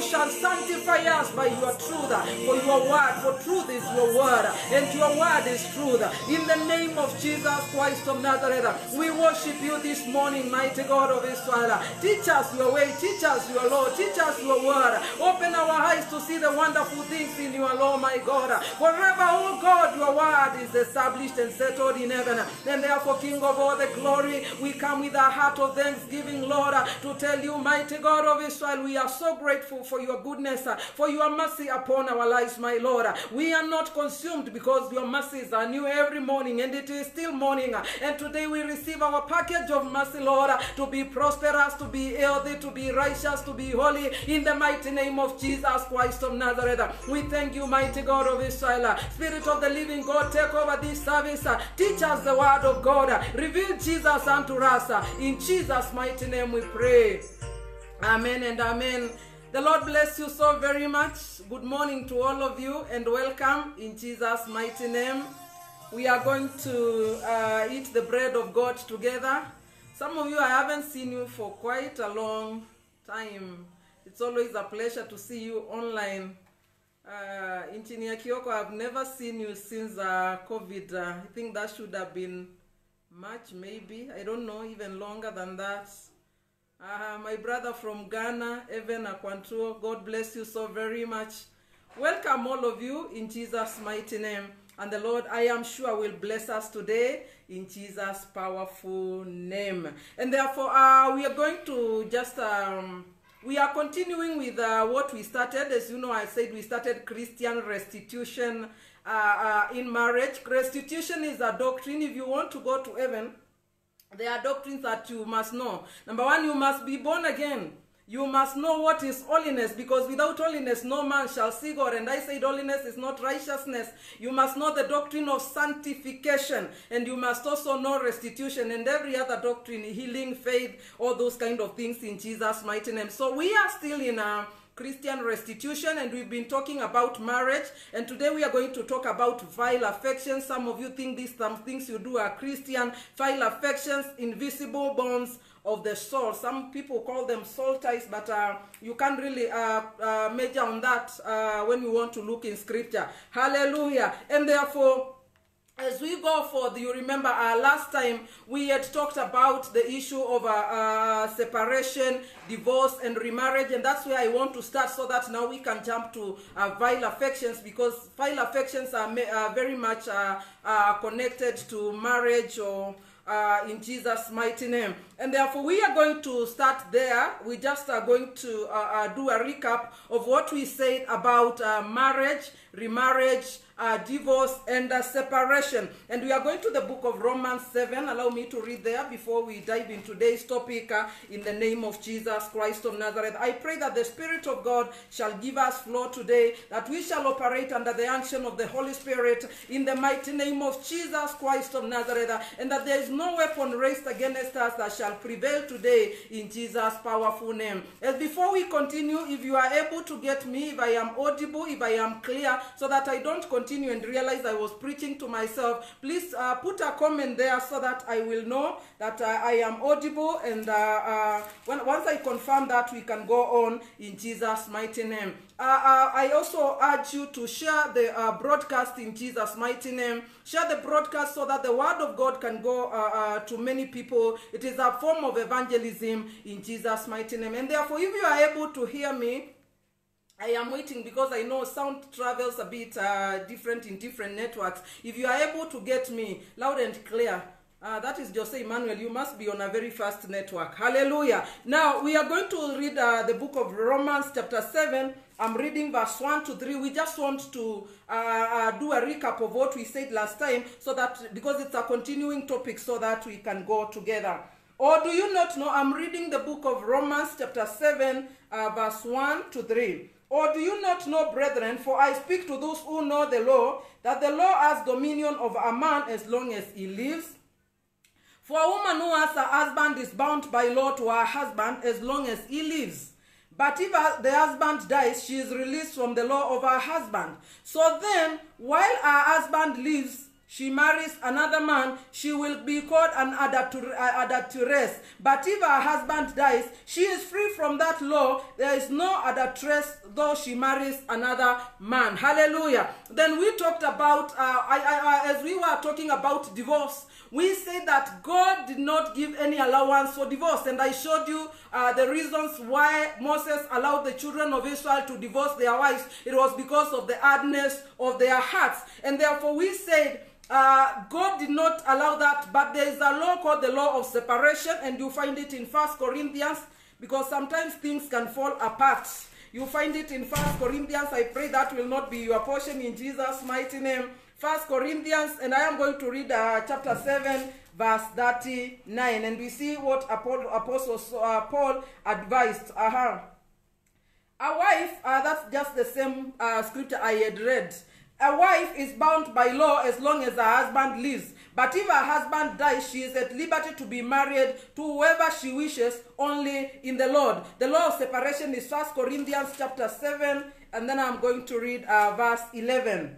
shalt sanctify us by your truth, for your word, for truth is your word, and your word is truth. In the name of Jesus Christ of Nazareth, we worship you this morning, mighty God of Israel. Teach us your way, teach us your law, teach us your word. Open our eyes to see the wonderful things in your law, my God. Forever, oh God, your word is established and settled in heaven. And therefore, King of all the glory, we come with a heart of thanksgiving, Lord, to tell you, mighty God of Israel, we are so grateful for your goodness, for your mercy upon our lives, my Lord. We are not consumed because your mercies are new every morning, and it is still morning. And today we receive our package of mercy, Lord, to be prosperous, to be healthy, to be righteous, to be holy, in the mighty name of Jesus Christ of Nazareth. We thank you, mighty God of Israel. Spirit of the living God, take over this service. Teach us the word of God. Reveal Jesus unto us. In Jesus' mighty name we pray. Amen and amen. The Lord bless you so very much. Good morning to all of you and welcome in Jesus' mighty name. We are going to uh, eat the bread of God together. Some of you, I haven't seen you for quite a long time. It's always a pleasure to see you online. Uh, Engineer Kyoko, I've never seen you since uh, COVID. Uh, I think that should have been March, maybe. I don't know, even longer than that. Uh, my brother from Ghana, Evan Aquantuo, God bless you so very much. Welcome, all of you, in Jesus' mighty name. And the Lord, I am sure, will bless us today in Jesus' powerful name. And therefore, uh, we are going to just. Um, we are continuing with uh, what we started. As you know, I said we started Christian restitution in marriage. Restitution is a doctrine. If you want to go to heaven, there are doctrines that you must know. Number one, you must be born again. You must know what is holiness because without holiness no man shall see God. And I said holiness is not righteousness. You must know the doctrine of sanctification and you must also know restitution and every other doctrine, healing, faith, all those kind of things in Jesus' mighty name. So we are still in a Christian restitution, and we've been talking about marriage. And today we are going to talk about vile affections. Some of you think these some things you do are Christian. Vile affections, invisible bonds of the soul. Some people call them soul ties, but uh, you can't really uh, uh, measure on that uh, when you want to look in scripture. Hallelujah. And therefore, as we go forth, you remember uh, last time we had talked about the issue of uh, uh, separation, divorce, and remarriage, and that's where I want to start so that now we can jump to uh, vile affections because vile affections are, are very much uh, connected to marriage or in Jesus' mighty name. And therefore, we are going to start there. We just are going to do a recap of what we said about marriage, remarriage, uh, divorce, and uh, separation. And we are going to the book of Romans 7. Allow me to read there before we dive in today's topic uh, in the name of Jesus Christ of Nazareth. I pray that the Spirit of God shall give us flow today, that we shall operate under the action of the Holy Spirit in the mighty name of Jesus Christ of Nazareth, and that there is no weapon raised against us that shall prevail today in Jesus' powerful name. As before we continue, if you are able to get me, if I am audible, if I am clear, so that I don't continue and realize I was preaching to myself, please uh, put a comment there so that I will know that uh, I am audible. And uh, uh, when, once I confirm that, we can go on in Jesus' mighty name. Uh, uh, I also urge you to share the broadcast in Jesus' mighty name. Share the broadcast so that the word of God can go to many people. It is a form of evangelism in Jesus' mighty name. And therefore, if you are able to hear me, I am waiting because I know sound travels a bit uh, different in different networks. If you are able to get me loud and clear, uh, that is Jose Emmanuel. You must be on a very fast network. Hallelujah. Now, we are going to read uh, the book of Romans, chapter 7. I'm reading verse 1 to 3. We just want to uh, uh, do a recap of what we said last time so that, because it's a continuing topic, so that we can go together. Or do you not know? I'm reading the book of Romans, chapter 7, uh, verse 1 to 3. Or do you not know, brethren, for I speak to those who know the law, that the law has dominion over a man as long as he lives? For a woman who has a husband is bound by law to her husband as long as he lives. But if the husband dies, she is released from the law of her husband. So then, while her husband lives, she marries another man, she will be called an uh, adulteress. But if her husband dies, she is free from that law. There is no adulteress, though she marries another man. Hallelujah. Then we talked about, uh, I, I, I, as we were talking about divorce, we said that God did not give any allowance for divorce. And I showed you uh, the reasons why Moses allowed the children of Israel to divorce their wives. It was because of the hardness of their hearts. And therefore, we said Uh, God did not allow that, but there is a law called the law of separation, and you find it in First Corinthians because sometimes things can fall apart. You find it in First Corinthians. I pray that will not be your portion in Jesus' mighty name. First Corinthians, and I am going to read uh, chapter 7, verse 39, and we see what Apostle, uh, Paul advised. Uh-huh. A wife, uh, that's just the same uh, scripture I had read. A wife is bound by law as long as her husband lives. But if her husband dies, she is at liberty to be married to whoever she wishes, only in the Lord. The law of separation is 1 Corinthians chapter 7, and then I'm going to read uh, verse 11.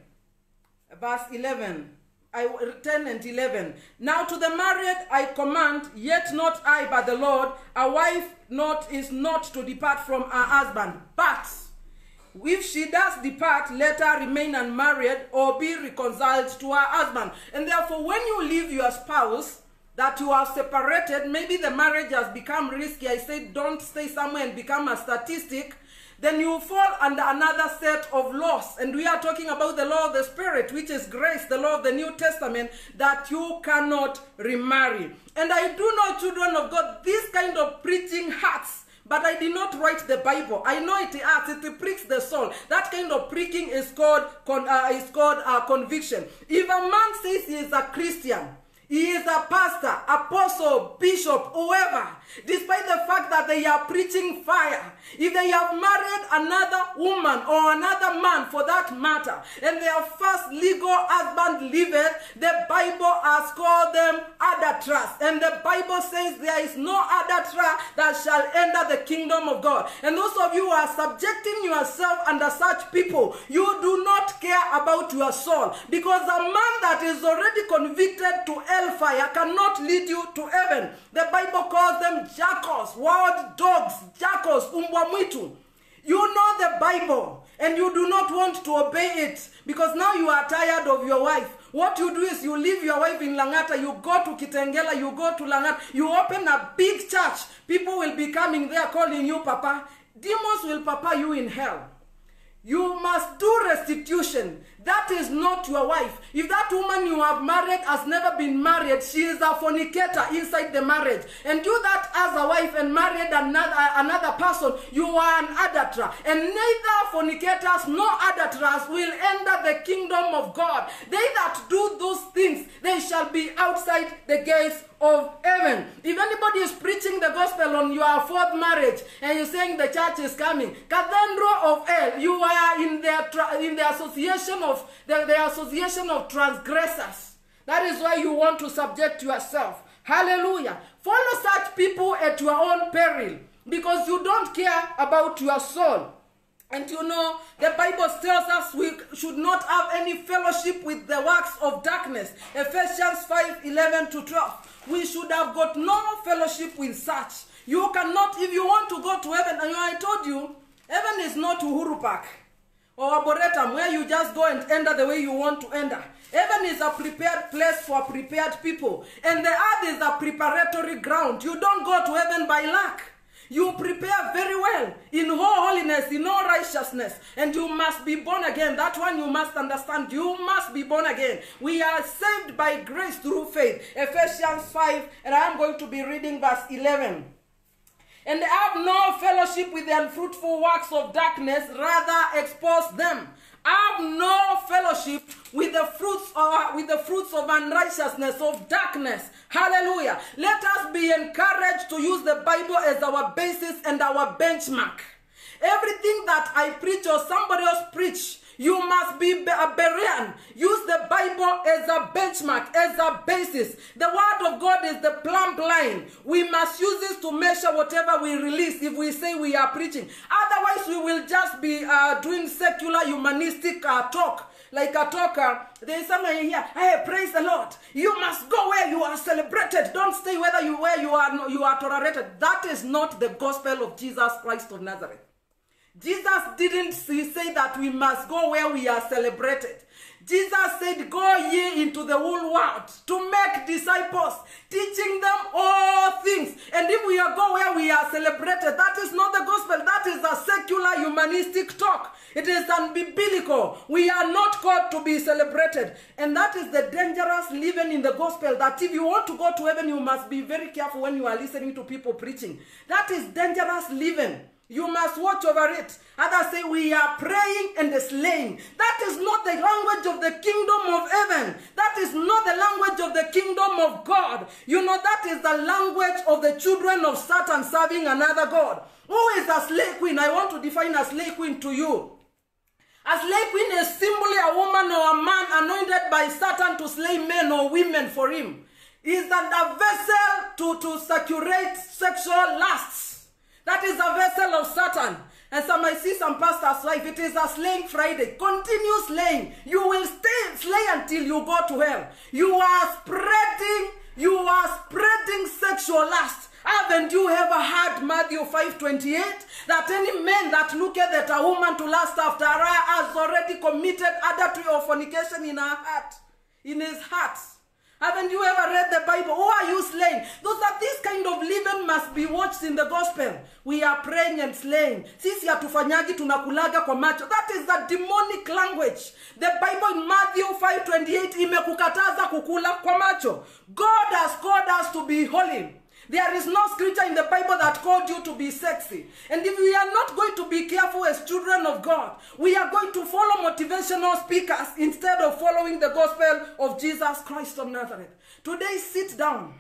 Verse 11. I, 10 and 11. Now to the married I command, yet not I, but the Lord, a wife not is not to depart from her husband, but if she does depart, let her remain unmarried or be reconciled to her husband. And therefore, when you leave your spouse, that you are separated, maybe the marriage has become risky. I say, don't stay somewhere and become a statistic. Then you fall under another set of laws. And we are talking about the law of the Spirit, which is grace, the law of the New Testament, that you cannot remarry. And I do know, children of God, this kind of preaching hurts. But I did not write the Bible. I know it hurts. It pricks the soul. That kind of pricking is called con, uh, is called uh, conviction. If a man says he is a Christian, he is a pastor, apostle, bishop, whoever, despite the fact that they are preaching fire. If they have married another woman or another man for that matter, and their first legal husband liveth, the Bible has called them adulterers. And the Bible says there is no adulterer that shall enter the kingdom of God. And those of you who are subjecting yourself under such people, you do not care about your soul. Because a man that is already convicted to hellfire cannot lead you to heaven. The Bible calls them jackals, wild dogs, jackals, umbwa. You know the Bible and you do not want to obey it because now you are tired of your wife. What you do is you leave your wife in Langata, you go to Kitengela, you go to Langata, you open a big church. People will be coming there calling you Papa. Demons will papa you in hell. You must do restitution. That is not your wife. If that woman you have married has never been married, she is a fornicator inside the marriage. And you that as a wife and married another, another person, you are an adulterer. And neither fornicators nor adulterers will enter the kingdom of God. They that do those things, they shall be outside the gates of heaven. If anybody is preaching the gospel on your fourth marriage and you're saying the church is coming, cathedral of hell, you are in the, in the association of the, the association of transgressors. That is why you want to subject yourself. Hallelujah. Follow such people at your own peril because you don't care about your soul. And you know, the Bible tells us we should not have any fellowship with the works of darkness. Ephesians 5 11 to 12. We should have got no fellowship with such. You cannot, if you want to go to heaven, and I told you, heaven is not Uhuru Park or Arboretum where you just go and enter the way you want to enter. Heaven is a prepared place for prepared people, and the earth is a preparatory ground. You don't go to heaven by luck. You prepare very well in all holiness, in all righteousness, and you must be born again. That one you must understand. You must be born again. We are saved by grace through faith. Ephesians 5, and I am going to be reading verse 11 and have no fellowship with the unfruitful works of darkness, rather expose them. Have no fellowship with the fruits of, with the fruits of unrighteousness of darkness. Hallelujah. Let us be encouraged to use the Bible as our basis and our benchmark. Everything that I preach or somebody else preach, you must be a Berean. Use the Bible as a benchmark, as a basis. The Word of God is the plumb line. We must use this to measure whatever we release if we say we are preaching. Otherwise, we will just be uh, doing secular humanistic uh, talk. Like a talker, there is someone here. Hey, praise the Lord. You must go where you are celebrated. Don't stay whether you where you are you are tolerated. That is not the gospel of Jesus Christ of Nazareth. Jesus didn't say that we must go where we are celebrated. Jesus said, Go ye into the whole world to make disciples, teaching them all things. And if we are go where we are celebrated, that is not the gospel. That is a secular humanistic talk. It is unbiblical. We are not called to be celebrated. And that is the dangerous living in the gospel. That if you want to go to heaven, you must be very careful when you are listening to people preaching. That is dangerous living. You must watch over it. Others say we are praying and slaying. That is not the language of the kingdom of heaven. That is not the language of the kingdom of God. You know, that is the language of the children of Satan serving another God. Who is a slay queen? I want to define a slay queen to you. A slay queen is simply a woman or a man anointed by Satan to slay men or women for him. Is that a vessel to, to saturate sexual lusts. That is a vessel of Satan. And some I see some pastors' life. It is a slaying Friday. Continue slaying. You will stay slay until you go to hell. You are spreading, you are spreading sexual lust. Haven't you ever heard Matthew 5:28 that any man that looketh at a woman to lust after her has already committed adultery or fornication in her heart, in his heart? Haven't you ever read the Bible? Who are you slaying? Those are this kind of living must be watched in the gospel. We are praying and slaying. Sisi hatufanyaji tunakulaga kwa macho. That is the demonic language. The Bible in Matthew 5:28 imekukataza kukula kwa macho. God has called us to be holy. There is no scripture in the Bible that called you to be sexy. And if we are not going to be careful as children of God, we are going to follow motivational speakers instead of following the gospel of Jesus Christ of Nazareth. Today, sit down.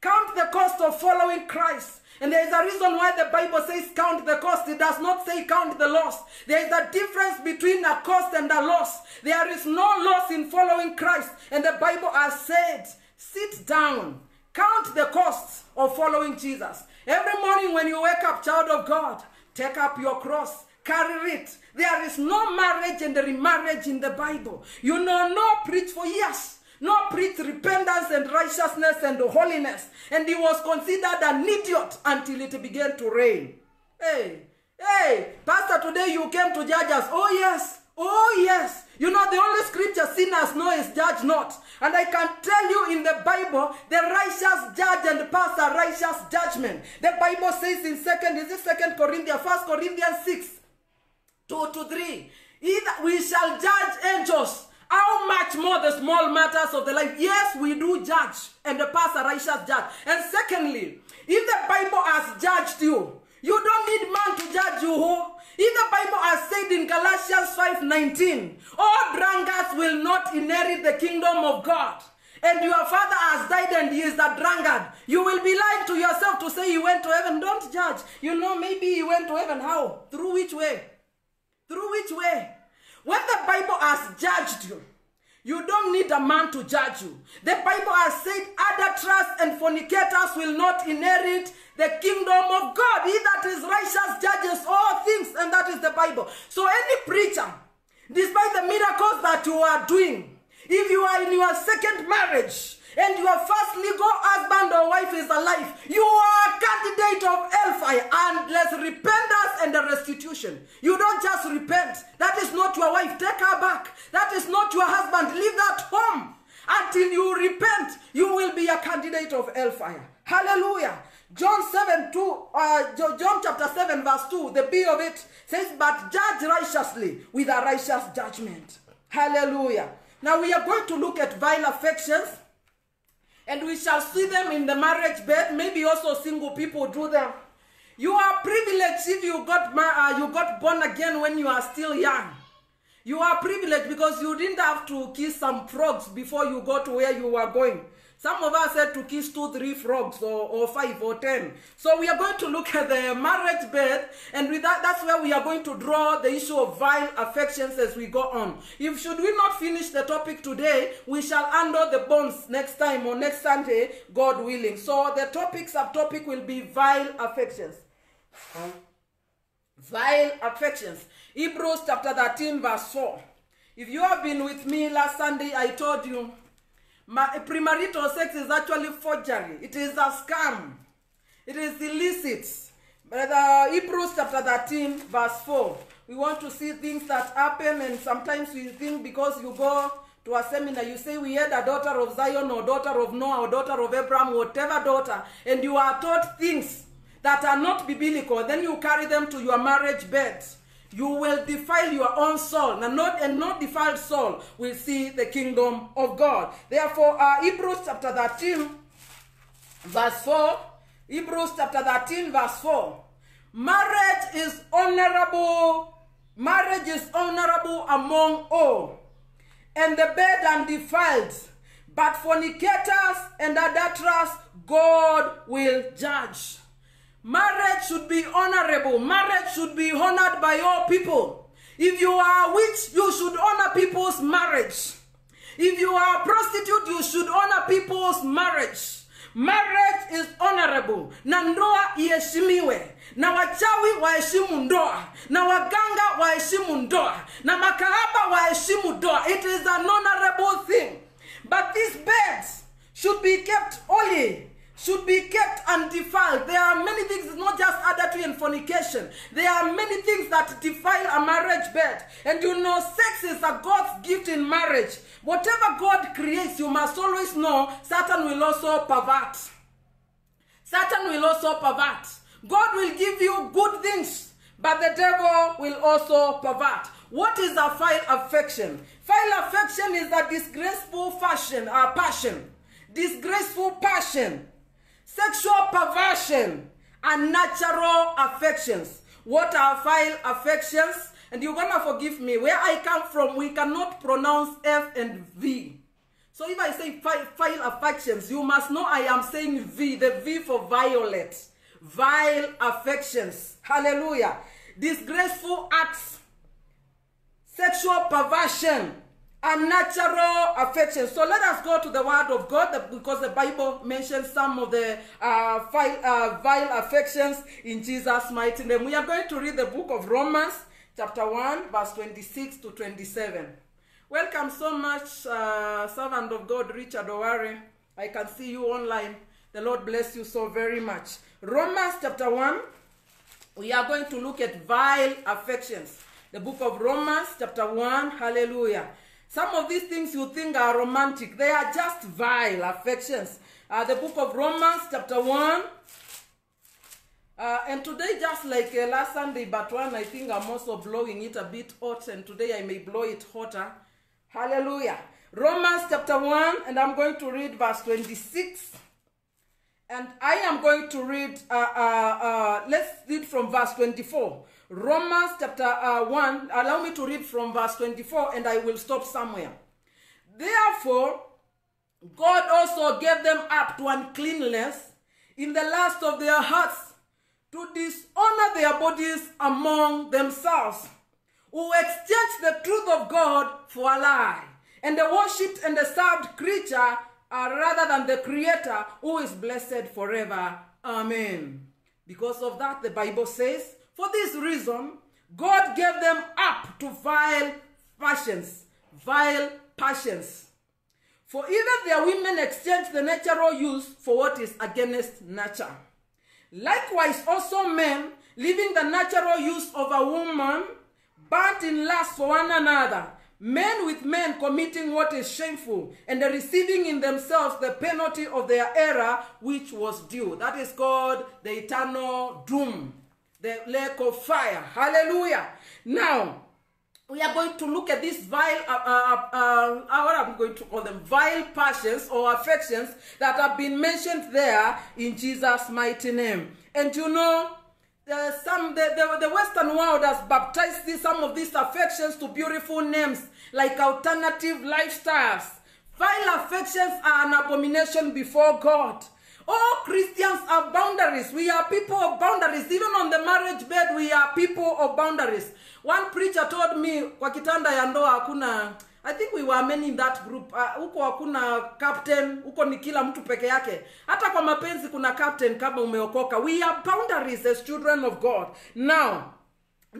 Count the cost of following Christ. And there is a reason why the Bible says count the cost. It does not say count the loss. There is a difference between a cost and a loss. There is no loss in following Christ. And the Bible has said, sit down. Count the costs of following Jesus. Every morning when you wake up, child of God, take up your cross, carry it. There is no marriage and remarriage in the Bible. You know, no preach for years. No preach repentance and righteousness and holiness. And he was considered an idiot until it began to rain. Hey, hey, Pastor, today you came to judge us. Oh, yes. Oh, yes. You know, the only scripture sinners know is judge not. And I can tell you in the Bible, the righteous judge and pass a righteous judgment. The Bible says in second, is it second Corinthians, first Corinthians 6, 2 to 3. Either we shall judge angels. How much more the small matters of the life? Yes, we do judge and pass a righteous judge. And secondly, if the Bible has judged you, you don't need man to judge you. If the Bible has said in Galatians 5:19, all drunkards will not inherit the kingdom of God. And your father has died and he is a drunkard. You will be lying to yourself to say he went to heaven. Don't judge. You know, maybe he went to heaven. How? Through which way? Through which way? When the Bible has judged you, you don't need a man to judge you. The Bible has said adulterers and fornicators will not inherit the kingdom of God. He that is righteous judges all things, and that is the Bible. So any preacher, despite the miracles that you are doing, if you are in your second marriage and your first legal husband or wife is alive, you are a candidate of hellfire unless repentance and a restitution. You don't just repent. That is not your wife. Take her back. That is not your husband. Leave that home. Until you repent, you will be a candidate of hellfire. Hallelujah. John 7 2, uh, John chapter 7, verse 2, the B of it says, But judge righteously with a righteous judgment. Hallelujah. Now we are going to look at vile affections and we shall see them in the marriage bed. Maybe also single people do them. You are privileged if you got uh, you got born again when you are still young. You are privileged because you didn't have to kiss some frogs before you got to where you were going. Some of us had to kiss two, three frogs, or, or five, or ten. So we are going to look at the marriage bed, and with that, that's where we are going to draw the issue of vile affections as we go on. If should we not finish the topic today, we shall handle the bones next time or next Sunday, God willing. So the topic, subtopic will be vile affections. Vile affections. Hebrews chapter 13, verse 4. If you have been with me last Sunday, I told you my, premarital sex is actually forgery. It is a scam. It is illicit. Uh, Hebrews chapter 13, verse 4. We want to see things that happen, and sometimes we think because you go to a seminar, you say we had a daughter of Zion, or daughter of Noah, or daughter of Abraham, whatever daughter, and you are taught things that are not biblical, then you carry them to your marriage bed. You will defile your own soul, and not and not defiled soul will see the kingdom of God. Therefore, uh, Hebrews chapter 13, verse 4. Hebrews chapter 13, verse 4. Marriage is honorable. Marriage is honorable among all, and the bed undefiled. But fornicators and adulterers, God will judge. Marriage should be honorable. Marriage should be honored by all people. If you are a witch, you should honor people's marriage. If you are a prostitute, you should honor people's marriage. Marriage is honorable. Na ndoa iheshimiwe. Na wachawi waheshimu ndoa. Na waganga waheshimu ndoa. Na makahaba waheshimu ndoa. It is an honorable thing. But these beds should be kept holy should be kept undefiled. There are many things, not just adultery and fornication. There are many things that defile a marriage bed. And you know, sex is a God's gift in marriage. Whatever God creates, you must always know Satan will also pervert. Satan will also pervert. God will give you good things, but the devil will also pervert. What is a file affection? File affection is a disgraceful fashion, uh, passion. Disgraceful passion sexual perversion, and natural affections. What are vile affections? And you're gonna forgive me. Where I come from, we cannot pronounce F and V. So if I say file affections, you must know I am saying V, the V for violet. Vile affections. Hallelujah. Disgraceful acts, sexual perversion, unnatural affection. So let us go to the word of God because the Bible mentions some of the uh, vile, uh, vile affections in Jesus' mighty name. We are going to read the book of Romans, chapter 1, verse 26 to 27. Welcome so much, uh, servant of God, Richard Oware. I can see you online. The Lord bless you so very much. Romans chapter 1, we are going to look at vile affections. The book of Romans, chapter 1, hallelujah. Some of these things you think are romantic, they are just vile affections. Uh, the book of Romans, chapter 1. Uh, and today, just like uh, last Sunday, but one, I think I'm also blowing it a bit hot, and today I may blow it hotter. Hallelujah. Romans chapter 1, and I'm going to read verse 26. And I am going to read, uh, uh, uh, let's read from verse 24. Romans chapter uh, 1, allow me to read from verse 24 and I will stop somewhere. Therefore, God also gave them up to uncleanness in the lust of their hearts to dishonor their bodies among themselves, who exchanged the truth of God for a lie, and they worshipped and they served creature uh, rather than the Creator, who is blessed forever. Amen. Because of that, the Bible says, for this reason, God gave them up to vile passions, vile passions. For even their women exchanged the natural use for what is against nature. Likewise, also men, leaving the natural use of a woman, burnt in lust for one another, men with men committing what is shameful, and receiving in themselves the penalty of their error which was due. That is called the eternal doom the lake of fire. Hallelujah. Now, we are going to look at these vile, uh, uh, uh, what are we going to call them? Vile passions or affections that have been mentioned there in Jesus' mighty name. And you know, uh, some the, the, the Western world has baptized some of these affections to beautiful names like alternative lifestyles. Vile affections are an abomination before God. All Christians have boundaries. We are people of boundaries. Even on the marriage bed, we are people of boundaries. One preacher told me, kwa kitanda ya ndoa hakuna I think we were many in that group. Huko uh, hakuna captain, huko ni kila mtu peke yake. Hata kwa mapenzi kuna captain kama umeokoka. We are boundaries as children of God. Now,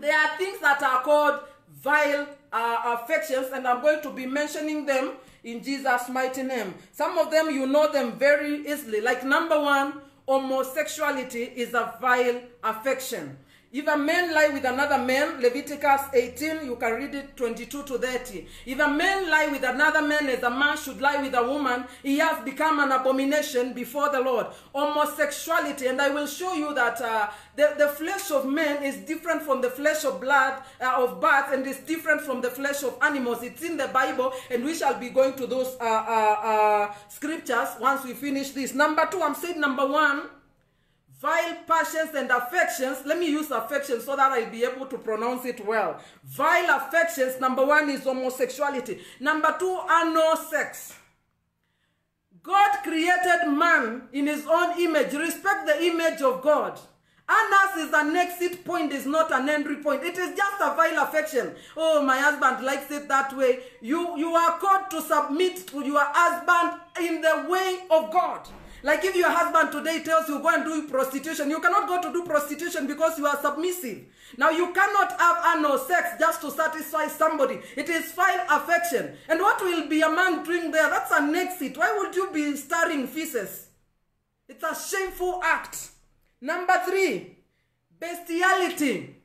there are things that are called vile uh, affections and I'm going to be mentioning them in Jesus' mighty name. Some of them, you know them very easily. Like number one, homosexuality is a vile affection. If a man lie with another man, Leviticus 18, you can read it 22 to 30. If a man lie with another man as a man should lie with a woman, he has become an abomination before the Lord. Homosexuality, and I will show you that uh, the, the flesh of men is different from the flesh of blood, uh, of birth, and is different from the flesh of animals. It's in the Bible, and we shall be going to those uh, uh, uh, scriptures once we finish this. Number two, I'm saying number one, Vile passions and affections. Let me use affections so that I'll be able to pronounce it well. Vile affections. Number one is homosexuality. Number two, anal sex. God created man in his own image. Respect the image of God. Anus is an exit point, is not an entry point. It is just a vile affection. Oh, my husband likes it that way. You, you are called to submit to your husband in the way of God. Like if your husband today tells you go and do prostitution, you cannot go to do prostitution because you are submissive. Now you cannot have anal sex just to satisfy somebody. It is vile affection. And what will be a man doing there? That's an exit. Why would you be stirring feces? It's a shameful act. Number three, bestiality.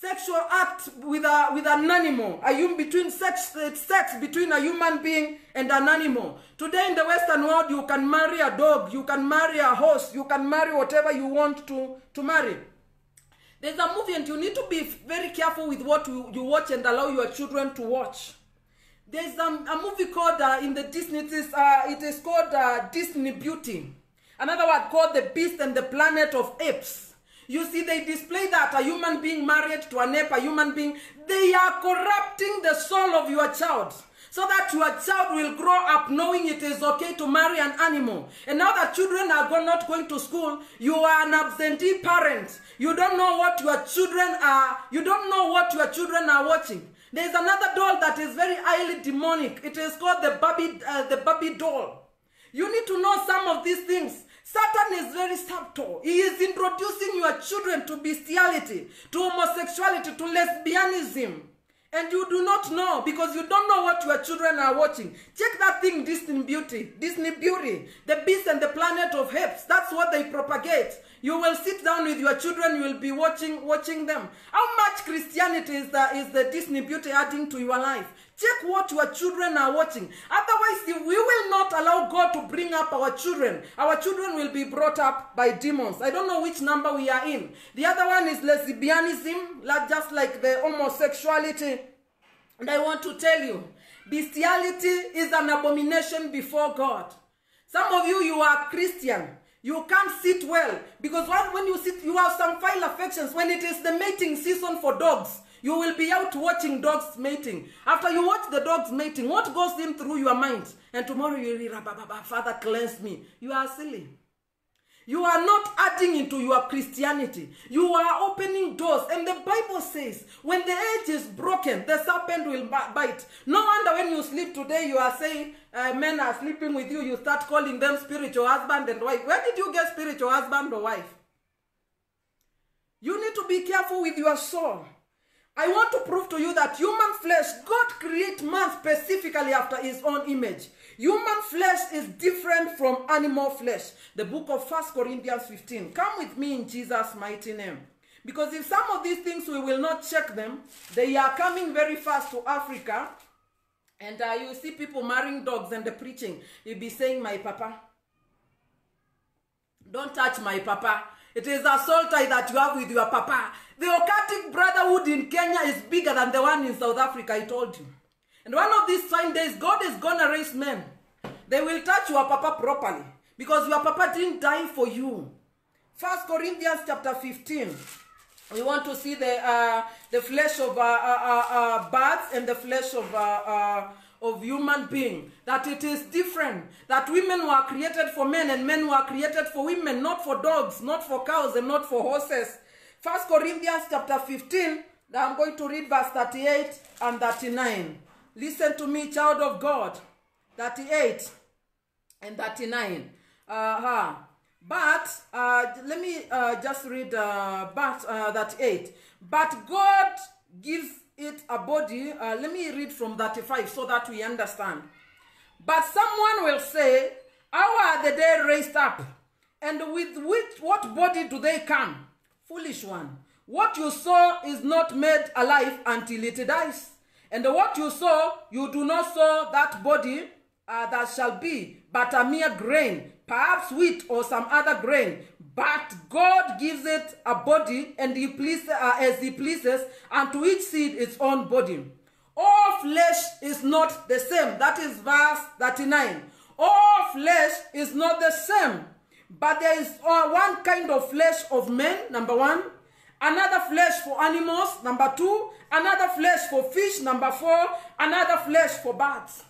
Sexual act with a with an animal. A human between sex sex between a human being and an animal. Today in the Western world, you can marry a dog, you can marry a horse, you can marry whatever you want to, to marry. There's a movie and you need to be very careful with what you, you watch and allow your children to watch. There's a, a movie called uh, in the Disney, it is, uh, it is called uh, Disney Beauty. Another word called The Beast and the Planet of Apes. You see, they display that a human being married to a human being, they are corrupting the soul of your child. So that your child will grow up knowing it is okay to marry an animal. And now that children are not going to school, you are an absentee parent. You don't know what your children are, you don't know what your children are watching. There's another doll that is very highly demonic. It is called the Barbie, uh, the Barbie doll. You need to know some of these things. Satan is very subtle. He is introducing your children to bestiality, to homosexuality, to lesbianism. And you do not know because you don't know what your children are watching. Check that thing, Disney Beauty. Disney Beauty. The Beast and the Planet of Apes. That's what they propagate. You will sit down with your children, you will be watching watching them. How much Christianity is the, is the Disney Beauty adding to your life? Check what your children are watching. Otherwise, we will not allow God to bring up our children, our children will be brought up by demons. I don't know which number we are in. The other one is lesbianism, just like the homosexuality. And I want to tell you, bestiality is an abomination before God. Some of you, you are Christian. You can't sit well because when you sit, you have some vile affections. When it is the mating season for dogs, you will be out watching dogs mating. After you watch the dogs mating, what goes in through your mind? And tomorrow you read, Father, cleanse me. You are silly. You are not adding into your Christianity. You are opening doors. And the Bible says, when the edge is broken, the serpent will bite. No wonder when you sleep today, you are saying, uh, men are sleeping with you. You start calling them spiritual husband and wife. Where did you get spiritual husband or wife? You need to be careful with your soul. I want to prove to you that human flesh, God created man specifically after his own image. Human flesh is different from animal flesh. The book of First Corinthians 15. Come with me in Jesus' mighty name. Because if some of these things we will not check them, they are coming very fast to Africa. And uh, you see people marrying dogs and the preaching. You'll be saying, My papa. Don't touch my papa. It is a soul tie that you have with your papa. The occultic brotherhood in Kenya is bigger than the one in South Africa, I told you. And one of these fine days, God is going to raise men. They will touch your papa properly because your papa didn't die for you. First Corinthians chapter 15. We want to see the uh, the flesh of uh, uh, uh, birds and the flesh of uh, uh, of human being. That it is different. That women were created for men and men were created for women, not for dogs, not for cows, and not for horses. First Corinthians chapter 15. I'm going to read verse 38 and 39. Listen to me, child of God. 38 and 39. Uh-huh. But, uh, let me uh, just read uh, but, uh, that 8. But God gives it a body. Uh, let me read from 35 so that we understand. But someone will say, How are the dead raised up? And with which, what body do they come? Foolish one. What you saw is not made alive until it dies. And what you sow, you do not sow that body uh, that shall be, but a mere grain, perhaps wheat or some other grain. But God gives it a body, and He pleases uh, as He pleases, and to each seed its own body. All flesh is not the same. That is verse 39. All flesh is not the same, but there is uh, one kind of flesh of men, number one, another flesh for animals, number two, another flesh for fish, number four, another flesh for birds.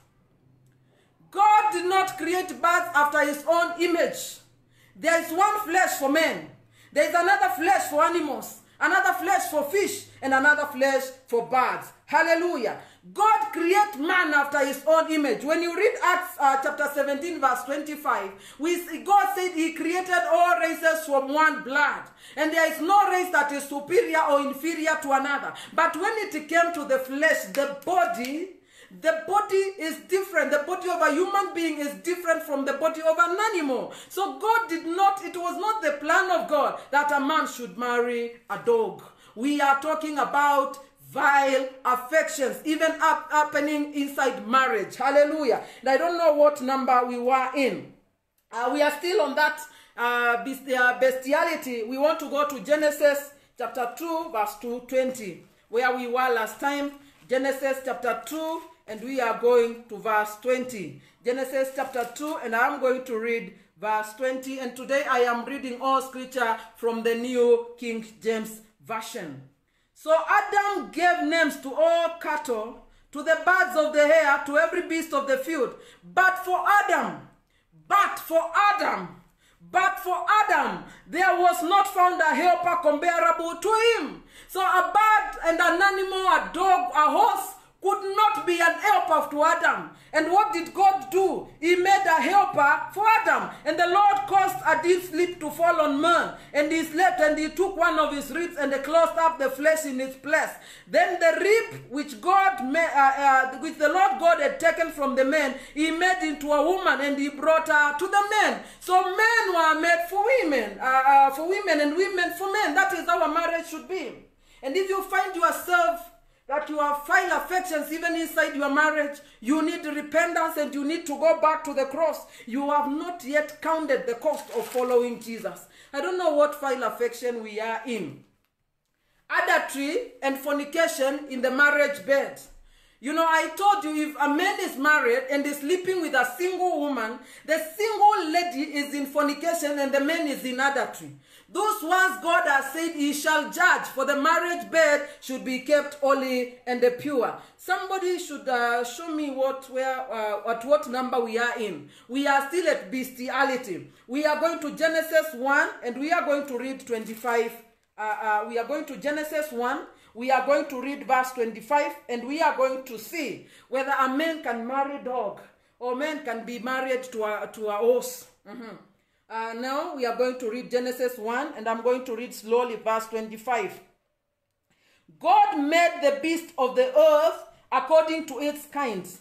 God did not create birds after his own image. There is one flesh for men. There is another flesh for animals, another flesh for fish, and another flesh for birds. Hallelujah. God created man after his own image. When you read Acts uh, chapter 17, verse 25, we God said he created all races from one blood. And there is no race that is superior or inferior to another. But when it came to the flesh, the body, the body is different. The body of a human being is different from the body of an animal. So God did not, it was not the plan of God that a man should marry a dog. We are talking about vile affections, even up, happening inside marriage. Hallelujah. And I don't know what number we were in. Uh, we are still on that uh, bestiality. We want to go to Genesis chapter 2, verse 220, where we were last time. Genesis chapter 2, and we are going to verse 20. Genesis chapter 2, and I'm going to read verse 20. And today I am reading all scripture from the New King James Version. So Adam gave names to all cattle, to the birds of the air, to every beast of the field. But for Adam, but for Adam, but for Adam, there was not found a helper comparable to him. So a bird and an animal, a dog, a horse, could not be an helper to Adam. And what did God do? He made a helper for Adam. And the Lord caused a deep sleep to fall on man. And he slept and he took one of his ribs and closed up the flesh in its place. Then the rib which God made, uh, uh, which the Lord God had taken from the man, he made into a woman and he brought her to the men. So men were made for women, uh, uh, for women and women for men. That is how a marriage should be. And if you find yourself that you have vile affections even inside your marriage, you need repentance and you need to go back to the cross. You have not yet counted the cost of following Jesus. I don't know what vile affection we are in. Adultery and fornication in the marriage bed. You know, I told you if a man is married and is sleeping with a single woman, the single lady is in fornication and the man is in adultery. Those ones God has said he shall judge, for the marriage bed should be kept holy and pure. Somebody should uh, show me what where uh, at what number we are in. We are still at bestiality. We are going to Genesis 1 and we are going to read 25. Uh, uh, we are going to Genesis 1 we are going to read verse 25 and we are going to see whether a man can marry dog or man can be married to a, to a horse. Mhm. Uh, now we are going to read Genesis 1 and I'm going to read slowly verse 25. God made the beast of the earth according to its kinds,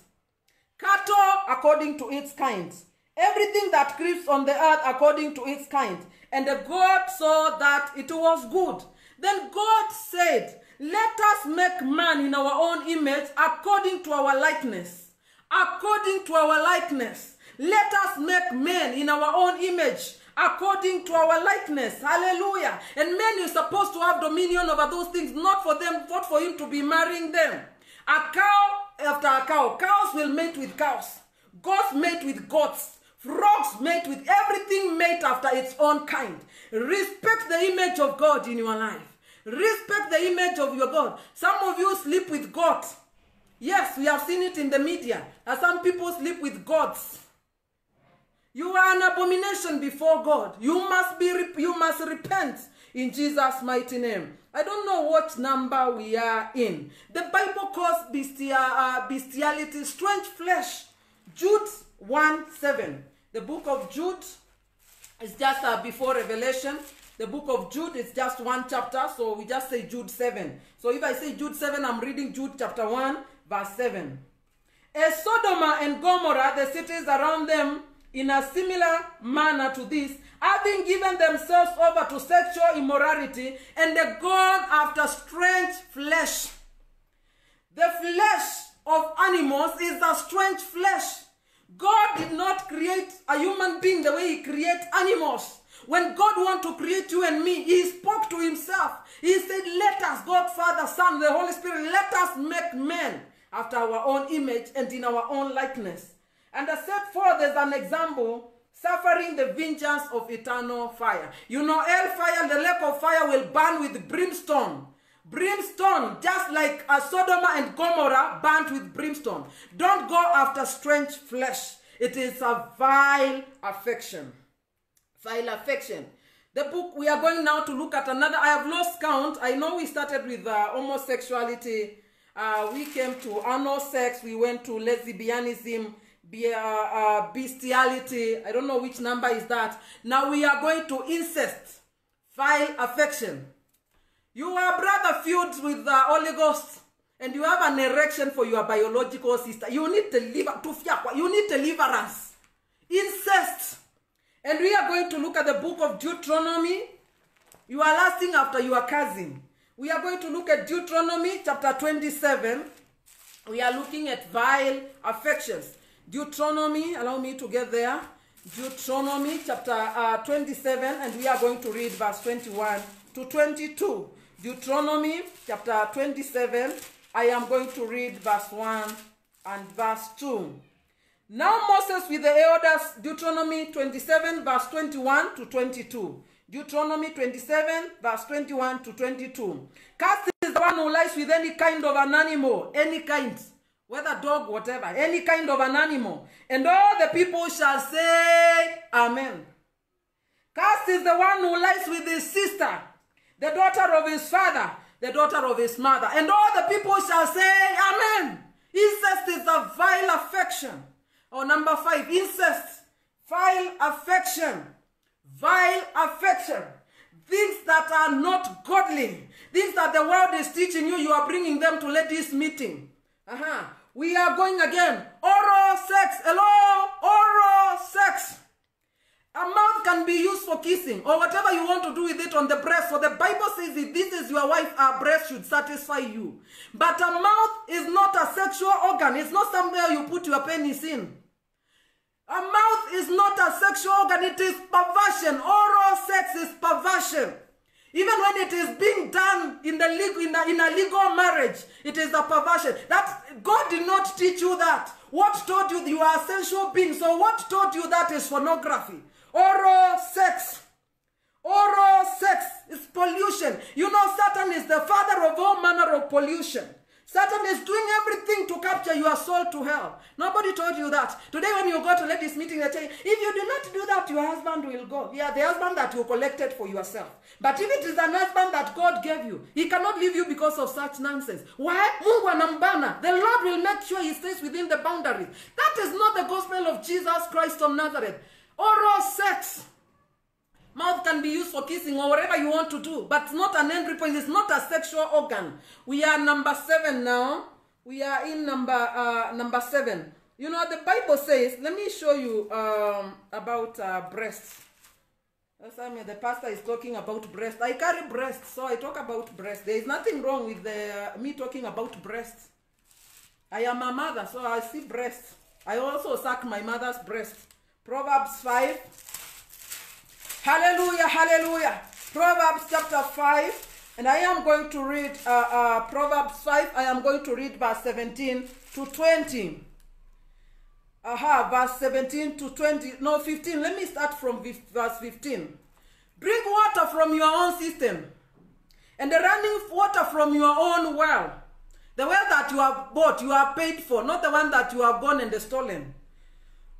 cattle according to its kinds, everything that creeps on the earth according to its kind. And God saw that it was good. Then God said, Let us make man in our own image according to our likeness. According to our likeness. Let us make men in our own image according to our likeness. Hallelujah. And men is supposed to have dominion over those things, not for them, not for him to be marrying them. A cow after a cow. Cows will mate with cows. Goats mate with goats. Frogs mate with everything made after its own kind. Respect the image of God in your life. Respect the image of your God. Some of you sleep with goats. Yes, we have seen it in the media. That some people sleep with gods. You are an abomination before God. You must be you must repent in Jesus' mighty name. I don't know what number we are in. The Bible calls bestia, uh, bestiality strange flesh. Jude 1 7. The book of Jude is just uh, before Revelation. The book of Jude is just one chapter, so we just say Jude 7. So if I say Jude 7, I'm reading Jude chapter 1, verse 7. As Sodom and Gomorrah, the cities around them, in a similar manner to this, having given themselves over to sexual immorality and they gone after strange flesh. The flesh of animals is a strange flesh. God did not create a human being the way He created animals. When God wanted to create you and me, He spoke to Himself. He said, Let us, God, Father, Son, the Holy Spirit, let us make men after our own image and in our own likeness. And I set forth as an example, suffering the vengeance of eternal fire. You know, hellfire, and the lake of fire will burn with brimstone. Brimstone, just like a Sodom and Gomorrah burnt with brimstone. Don't go after strange flesh. It is a vile affection. Vile affection. The book we are going now to look at another. I have lost count. I know we started with uh, homosexuality. Uh, we came to anal sex. We went to lesbianism, be, uh, uh, bestiality. I don't know which number is that. Now we are going to incest, vile affection. You are brother filled with the Holy Ghost, and you have an erection for your biological sister. You need deliver. You need deliverance. Incest. And we are going to look at the book of Deuteronomy. You are lasting after your cousin. We are going to look at Deuteronomy chapter 27. We are looking at vile affections. Deuteronomy, allow me to get there. Deuteronomy chapter uh, 27, and we are going to read verse 21 to 22. Deuteronomy chapter 27, I am going to read verse 1 and verse 2. Now Moses with the elders, Deuteronomy 27, verse 21 to 22. Deuteronomy 27, verse 21 to 22. Cast is the one who lies with any kind of an animal, any kind, whether dog, whatever, any kind of an animal. And all the people shall say, Amen. Cast is the one who lies with his sister, the daughter of his father, the daughter of his mother. And all the people shall say, Amen. Incest is a vile affection. Or number five, incest, vile affection, vile affection. Things that are not godly, things that the world is teaching you, you are bringing them to ladies' meeting. Uh-huh. We are going again. Oral sex. Hello? Oral sex. A mouth can be used for kissing or whatever you want to do with it on the breast. So the Bible says if this is your wife, our breast should satisfy you. But a mouth is not a sexual organ. It's not somewhere you put your penis in. A mouth is not a sexual organ. It is perversion. Oral sex is perversion. Even when it is being done in the in a, in a legal marriage, it is a perversion. That God did not teach you that. What told you you are a sensual being? So what told you that is pornography? Oral sex. Oral sex is pollution. You know, Satan is the father of all manner of pollution. Satan is doing everything to capture your soul to hell. Nobody told you that. Today, when you go to ladies' meeting, they say, if you do not do that, your husband will go. Yeah, the husband that you collected for yourself. But if it is an husband that God gave you, he cannot leave you because of such nonsense. Why? Mungu anambana. The Lord will make sure he stays within the boundaries. That is not the gospel of Jesus Christ of Nazareth. Oral sex. Mouth can be used for kissing or whatever you want to do, but not an entry point. It's not a sexual organ. We are number seven now. We are in number uh, number seven. You know the Bible says. Let me show you um, about uh, breasts. That's I mean the pastor is talking about breast. I carry breasts, so I talk about breast. There is nothing wrong with the, me talking about breasts. I am a mother, so I see breasts. I also suck my mother's breast. Proverbs 5. Hallelujah, hallelujah. Proverbs chapter 5. And I am going to read uh, uh, Proverbs 5. I am going to read verse 17 to 20. Aha, verse 17 to 20. No, 15. Let me start from verse 15. Drink water from your own system, and the running water from your own well. The well that you have bought, you are paid for, not the one that you have gone and stolen.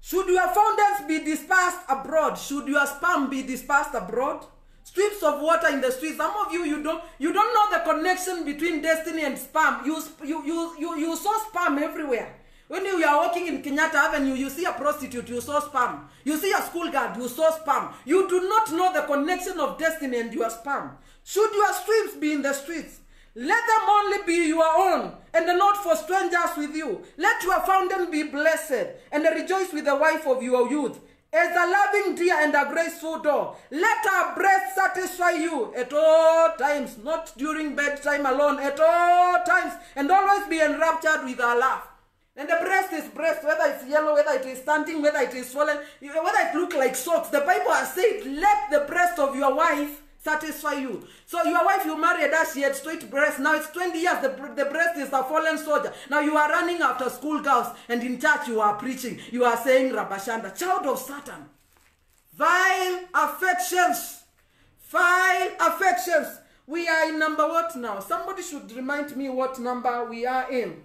Should your fountains be dispersed abroad? Should your sperm be dispersed abroad? Strips of water in the streets. Some of you, you don't, you don't know the connection between destiny and sperm. You, you, you, you, you saw sperm everywhere. When you are walking in Kenyatta Avenue, you see a prostitute, you saw sperm. You see a school guard, you saw sperm. You do not know the connection of destiny and your sperm. Should your streams be in the streets? Let them only be your own, and not for strangers with you. Let your fountain be blessed, and rejoice with the wife of your youth. as a loving deer and a graceful dog. Let her breast satisfy you at all times, not during bedtime alone, at all times, and always be enraptured with her laugh. And the breast is breast, whether it's yellow, whether it is standing, whether it is swollen, whether it look like socks. The Bible has said, let the breast of your wife satisfy you. So your wife you married her, she had straight breast. Now it's 20 years, the, the breast is a fallen soldier. Now you are running after school girls and in church you are preaching. You are saying Rabashanda, child of Satan. Vile affections. Vile affections. We are in number what now? Somebody should remind me what number we are in.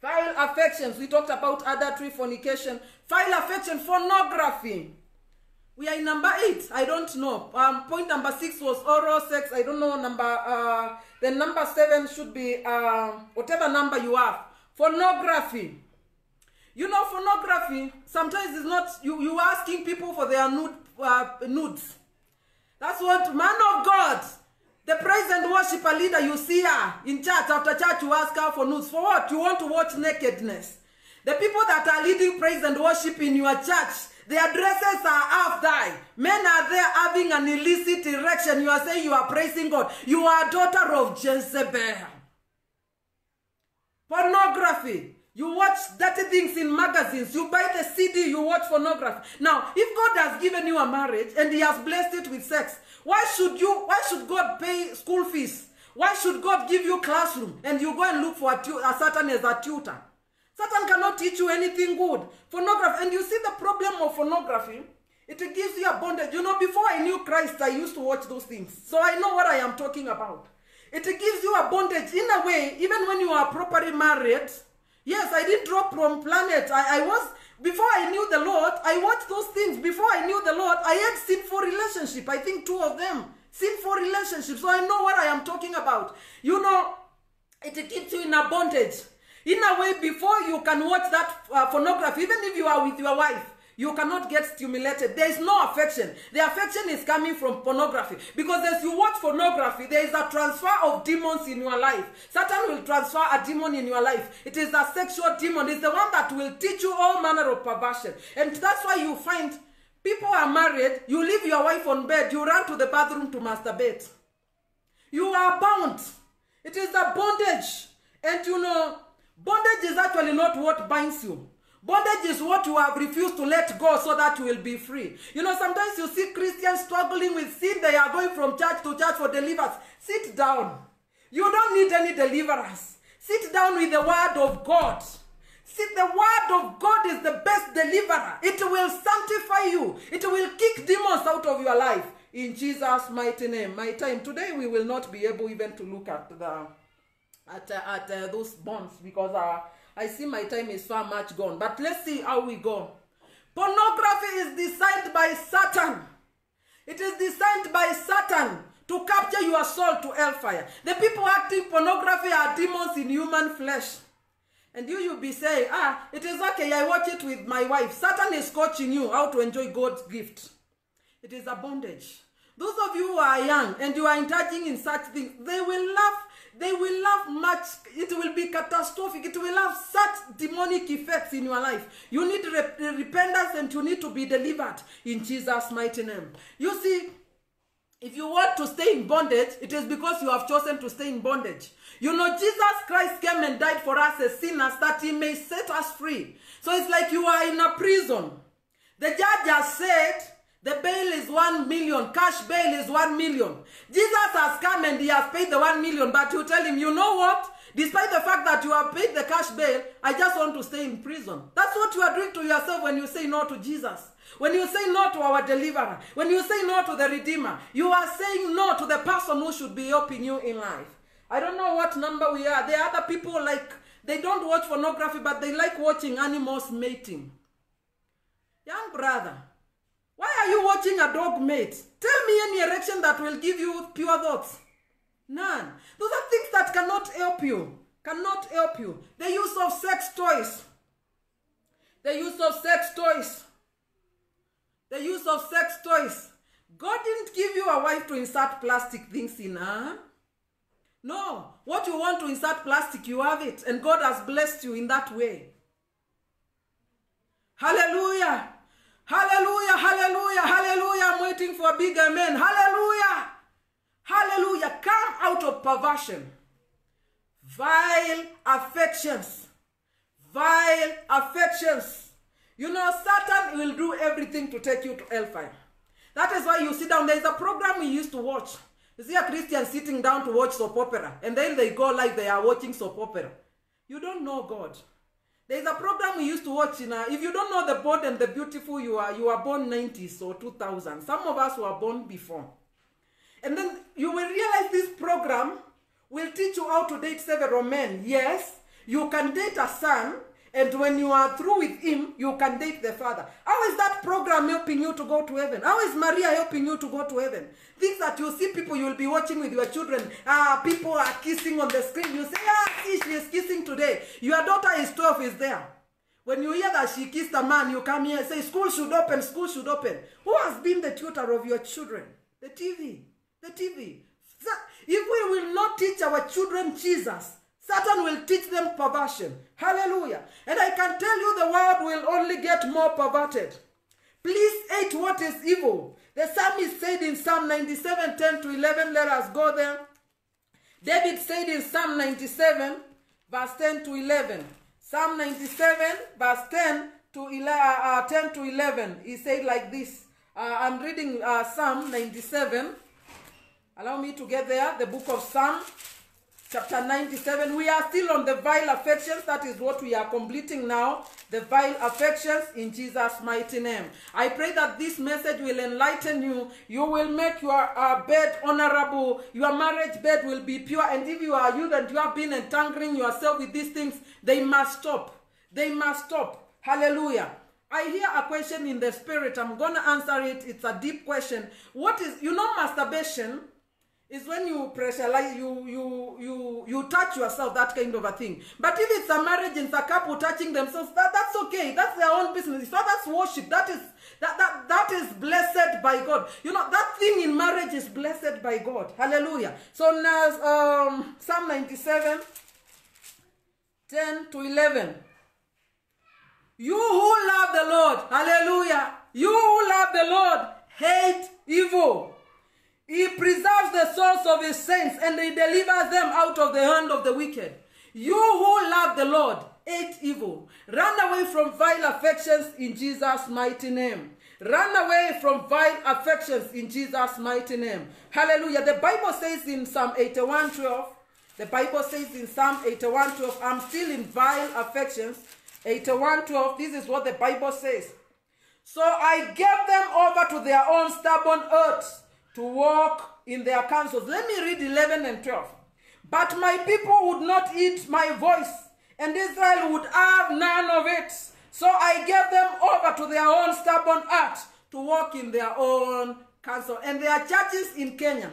Vile affections. We talked about adultery, fornication. Vile affection, pornography. We are in number eight. I don't know. Um, point number six was oral sex. I don't know. Number uh, the number seven should be uh, whatever number you have. Pornography. You know, pornography. Sometimes it's not you. You asking people for their nude uh, nudes. That's what man of God. The praise and worshiper leader, you see her in church after church, you ask her for nudes. For what? You want to watch nakedness. The people that are leading praise and worship in your church, their addresses are half thigh. Men are there having an illicit erection. You are saying you are praising God. You are a daughter of Jezebel. Pornography. You watch dirty things in magazines. You buy the CD, you watch pornography. Now, if God has given you a marriage and He has blessed it with sex, why should you? Why should God pay school fees? Why should God give you classroom and you go and look for a, a as a tutor? Satan cannot teach you anything good. Pornography, and you see the problem of pornography. It gives you a bondage. You know, before I knew Christ, I used to watch those things, so I know what I am talking about. It gives you a bondage in a way, even when you are properly married. Yes, I did drop from planet. I, I was before I knew the Lord. I watched those things. Before I knew the Lord, I had sinful relationship. I think two of them sinful relationship. So I know what I am talking about. You know, it keeps you in a bondage. In a way, before you can watch that uh, pornography, even if you are with your wife, you cannot get stimulated. There is no affection. The affection is coming from pornography. Because as you watch pornography, there is a transfer of demons in your life. Satan will transfer a demon in your life. It is a sexual demon. It's the one that will teach you all manner of perversion. And that's why you find people are married, you leave your wife on bed, you run to the bathroom to masturbate. You are bound. It is a bondage. And you know, bondage is actually not what binds you. Bondage is what you have refused to let go so that you will be free. You know, sometimes you see Christians struggling with sin. They are going from church to church for deliverance. Sit down. You don't need any deliverance. Sit down with the word of God. See, the word of God is the best deliverer. It will sanctify you. It will kick demons out of your life. In Jesus' mighty name. My time. Today we will not be able even to look at the at, uh, at uh, those bonds because uh, I see my time is far much gone. But let's see how we go. Pornography is designed by Satan. It is designed by Satan to capture your soul to hellfire. The people acting pornography are demons in human flesh. And you, you'll be saying, ah, it is okay, I watch it with my wife. Satan is coaching you how to enjoy God's gift. It is a bondage. Those of you who are young and you are indulging in such things, they will laugh. They will have much. It will be catastrophic. It will have such demonic effects in your life. You need rep- repentance and you need to be delivered in Jesus' mighty name. You see, if you want to stay in bondage, it is because you have chosen to stay in bondage. You know, Jesus Christ came and died for us as sinners that he may set us free. So it's like you are in a prison. The judge has said the bail is one million, cash bail is one million. Jesus has come and he has paid the one million, but you tell him, you know what? Despite the fact that you have paid the cash bail, I just want to stay in prison. That's what you are doing to yourself when you say no to Jesus. When you say no to our deliverer, when you say no to the Redeemer, you are saying no to the person who should be helping you in life. I don't know what number we are. There are other people like, they don't watch pornography, but they like watching animals mating. Young brother, why are you watching a dog mate? Tell me any erection that will give you pure thoughts. None. Those are things that cannot help you. Cannot help you. The use of sex toys. The use of sex toys. The use of sex toys. God didn't give you a wife to insert plastic things in her. No. What you want to insert plastic, you have it. And God has blessed you in that way. Hallelujah. Hallelujah, hallelujah, hallelujah. I'm waiting for a big amen. Hallelujah, hallelujah. Come out of perversion, vile affections, vile affections. You know, Satan will do everything to take you to hellfire. That is why you sit down. There is a program we used to watch. You see a Christian sitting down to watch soap opera, and then they go like they are watching soap opera. You don't know God. There is a program we used to watch in a, if you don't know the bold and the beautiful, you are you are born 90s or 2000. Some of us were born before. And then you will realize this program will teach you how to date several men. Yes, you can date a son, and when you are through with him, you can date the father. How is that program helping you to go to heaven? How is Maria helping you to go to heaven? Things that you see people you will be watching with your children. Ah, people are kissing on the screen. You say, ah, see, she is kissing today. Your daughter is 12, is there. When you hear that she kissed a man, you come here and say, School should open, school should open. Who has been the tutor of your children? The TV. The TV. If we will not teach our children Jesus, Satan will teach them perversion. Hallelujah. And I can tell you the world will only get more perverted. Please hate what is evil. The psalmist said in Psalm 97 10 to 11, let us go there. David said in Psalm 97, verse 10 to 11. Psalm 97, verse 10 to 11, uh, 10 to 11. He said like this. Uh, I'm reading uh, Psalm 97. Allow me to get there. The book of Psalm, chapter 97. We are still on the vile affections. That is what we are completing now. The vile affections in Jesus' mighty name. I pray that this message will enlighten you. You will make your uh, bed honorable. Your marriage bed will be pure. And if you are you and you have been entangling yourself with these things, they must stop. They must stop. Hallelujah. I hear a question in the spirit. I'm going to answer it. It's a deep question. What is, you know, masturbation is when you pressurize, you you you you touch yourself, that kind of a thing. But if it's a marriage and it's a couple touching themselves, that, that's okay. That's their own business. So that's worship. That is that that that is blessed by God. You know that thing in marriage is blessed by God. Hallelujah. So now um, Psalm 97, 10 to 11. You who love the Lord, hallelujah. You who love the Lord, hate evil. He preserves the souls of his saints and he delivers them out of the hand of the wicked. You who love the Lord, hate evil. Run away from vile affections in Jesus' mighty name. Run away from vile affections in Jesus' mighty name. Hallelujah. The Bible says in Psalm 81 12, the Bible says in Psalm 81 12, I'm still in vile affections. 81 12, this is what the Bible says. So I gave them over to their own stubborn hearts to walk in their counsels. Let me read 11 and 12. But my people would not eat my voice, and Israel would have none of it. So I gave them over to their own stubborn heart to walk in their own counsel. And there are churches in Kenya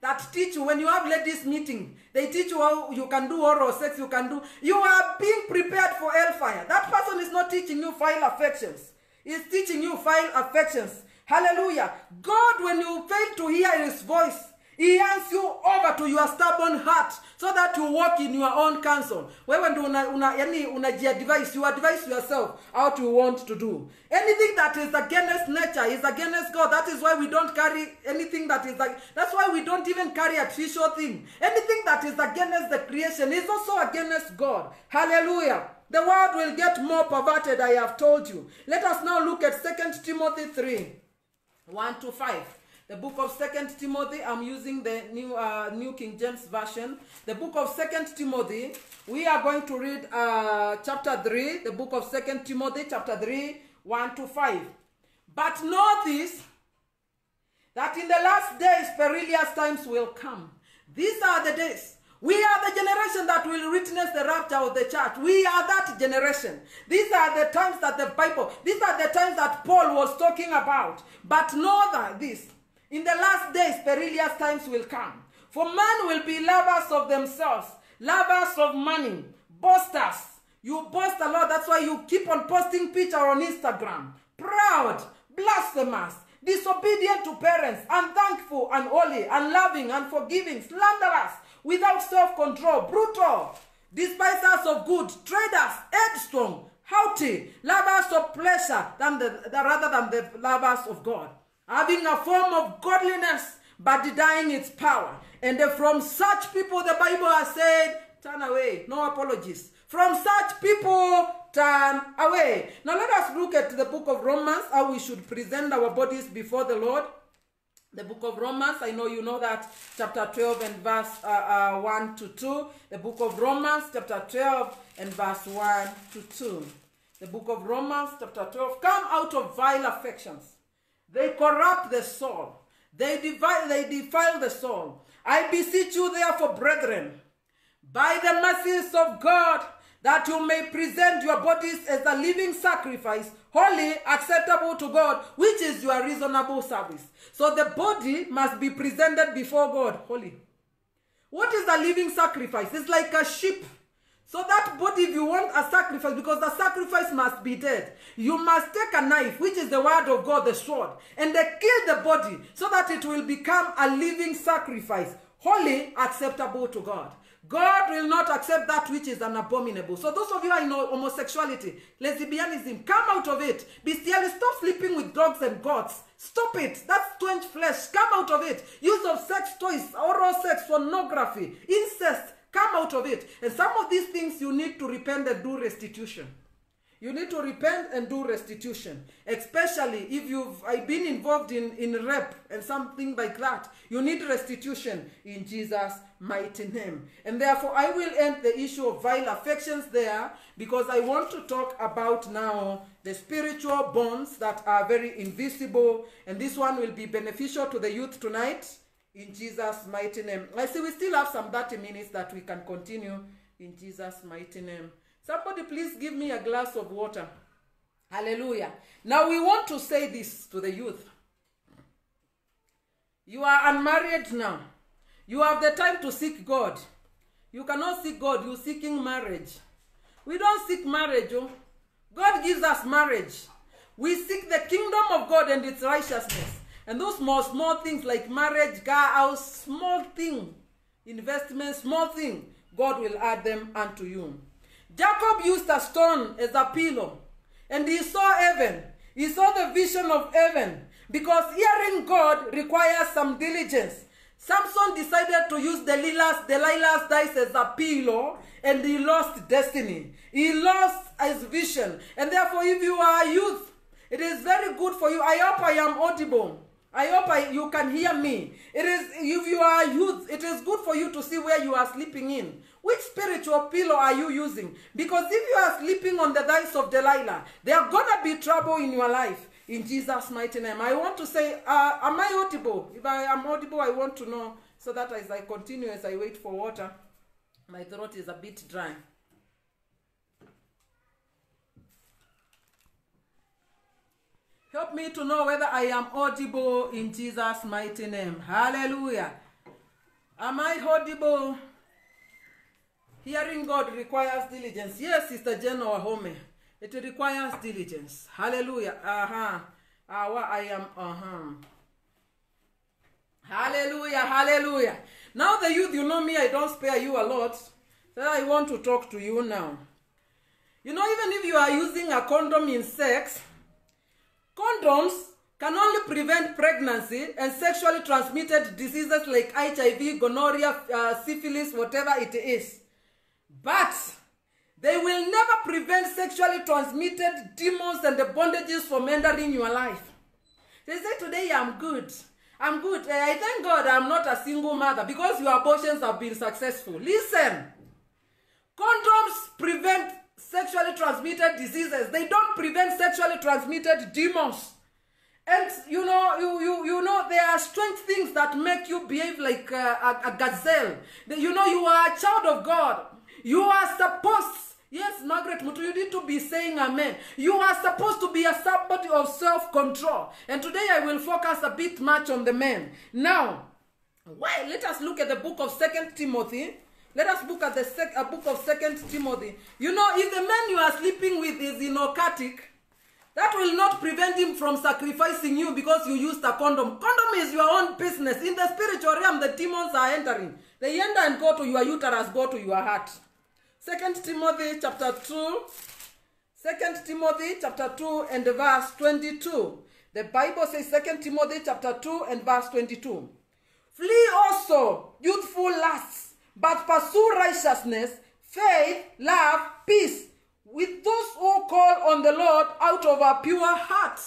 that teach you when you have ladies meeting, they teach you how you can do oral sex, you can do. You are being prepared for hellfire. That person is not teaching you vile affections. He's teaching you vile affections. Hallelujah. God, when you fail to hear his voice, he hands you over to your stubborn heart so that you walk in your own counsel. Wewe ndio una, una, yani unajiadvise, you advise yourself how you want to do. Anything that is against nature is against God. That is why we don't carry anything that is like, that's why we don't even carry a artificial thing. Anything that is against the creation is also against God. Hallelujah. The world will get more perverted, I have told you. Let us now look at 2 Timothy 3. 1 to 5. The book of Second Timothy, I'm using the new uh, New King James Version. The book of Second Timothy, we are going to read uh, chapter 3, the book of Second Timothy, chapter 3, 1 to 5. But know this, that in the last days perilous times will come. These are the days. We are the generation that will witness the rapture of the church. We are that generation. These are the times that the Bible, these are the times that Paul was talking about. But know that this, in the last days, perilous times will come. For men will be lovers of themselves, lovers of money, boasters. You boast a lot. That's why you keep on posting picture on Instagram. Proud, blasphemous, disobedient to parents, unthankful, unholy, unloving, unforgiving, slanderous, without self-control, brutal, despisers of good, traders, headstrong, haughty, lovers of pleasure than the, the- rather than the lovers of God, having a form of godliness but denying its power. And from such people, the Bible has said, turn away, no apologies. From such people, turn away. Now let us look at the book of Romans, how we should present our bodies before the Lord the book of Romans. I know you know that chapter 12 and verse uh, uh, 1 to 2. The book of Romans, chapter 12 and verse 1 to 2. The book of Romans, chapter 12. Come out of vile affections. They corrupt the soul. They divide, they defile the soul. I beseech you, therefore, brethren, by the mercies of God, that you may present your bodies as a living sacrifice, holy, acceptable to God, which is your reasonable service. So the body must be presented before God, holy. What is a living sacrifice? It's like a sheep. So that body, if you want a sacrifice, because the sacrifice must be dead, you must take a knife, which is the word of God, the sword, and they kill the body so that it will become a living sacrifice, holy, acceptable to God. God will not accept that which is an abominable. So those of you who are in homosexuality, lesbianism, come out of it. Bestiality, stop sleeping with dogs and goats. Stop it. That's strange flesh. Come out of it. Use of sex toys, oral sex, pornography, incest. Come out of it. And some of these things you need to repent and do restitution. You need to repent and do restitution, especially if you've uh, been involved in, in rape and something like that. You need restitution in Jesus' mighty name. And therefore, I will end the issue of vile affections there because I want to talk about now the spiritual bonds that are very invisible. And this one will be beneficial to the youth tonight in Jesus' mighty name. I see we still have some 30 minutes that we can continue in Jesus' mighty name. Somebody please give me a glass of water. Hallelujah. Now we want to say this to the youth. You are unmarried now. You have the time to seek God. You cannot seek God, you're seeking marriage. We don't seek marriage. Oh. God gives us marriage. We seek the kingdom of God and its righteousness. And those small, small things like marriage, car, house, small thing, investment, small thing, God will add them unto you. Jacob used a stone as a pillow, and he saw heaven. He saw the vision of heaven because hearing God requires some diligence. Samson decided to use Delilah's, Delilah's dice as a pillow, and he lost destiny. He lost his vision. And therefore, if you are a youth, it is very good for you. I hope I am audible. I hope I, you can hear me. It is if you are youth, it is good for you to see where you are sleeping in. Which spiritual pillow are you using? Because if you are sleeping on the dice of Delilah, there are gonna be trouble in your life. In Jesus' mighty name. I want to say, uh, am I audible? If I am audible, I want to know so that as I continue, as I wait for water, my throat is a bit dry. Help me to know whether I am audible in Jesus' mighty name. Hallelujah. Am I audible? Hearing God requires diligence. Yes, Sister Jen or Home. It requires diligence. Hallelujah. Uh-huh. Uh, I am, uh-huh. Hallelujah, hallelujah. Now the youth, you know me, I don't spare you a lot. So I want to talk to you now. You know, even if you are using a condom in sex, Condoms can only prevent pregnancy and sexually transmitted diseases like HIV, gonorrhea, uh, syphilis, whatever it is. But they will never prevent sexually transmitted demons and the bondages from entering your life. They say, Today I'm good. I'm good. Eh, I thank God I'm not a single mother because your abortions have been successful. Listen, condoms prevent sexually transmitted diseases. They don't prevent sexually transmitted demons. And you know, you, you, you know, there are strange things that make you behave like a, a, a gazelle. You know, you are a child of God. You are supposed, yes, Margaret Mutu, you need to be saying amen. You are supposed to be a somebody of self-control. And today I will focus a bit much on the men. Now, why? Let us look at the book of Second Timothy. Let us look at the sec- book of Second Timothy. You know, if the man you are sleeping with is inocatic, that will not prevent him from sacrificing you because you used a condom. Condom is your own business. In the spiritual realm, the demons are entering. They enter and go to your uterus, go to your heart. Second Timothy chapter 2. Second Timothy chapter 2 and verse 22. The Bible says Second Timothy chapter 2 and verse 22. Flee also youthful lusts, but pursue righteousness, faith, love, peace with those who call on the Lord out of a pure heart.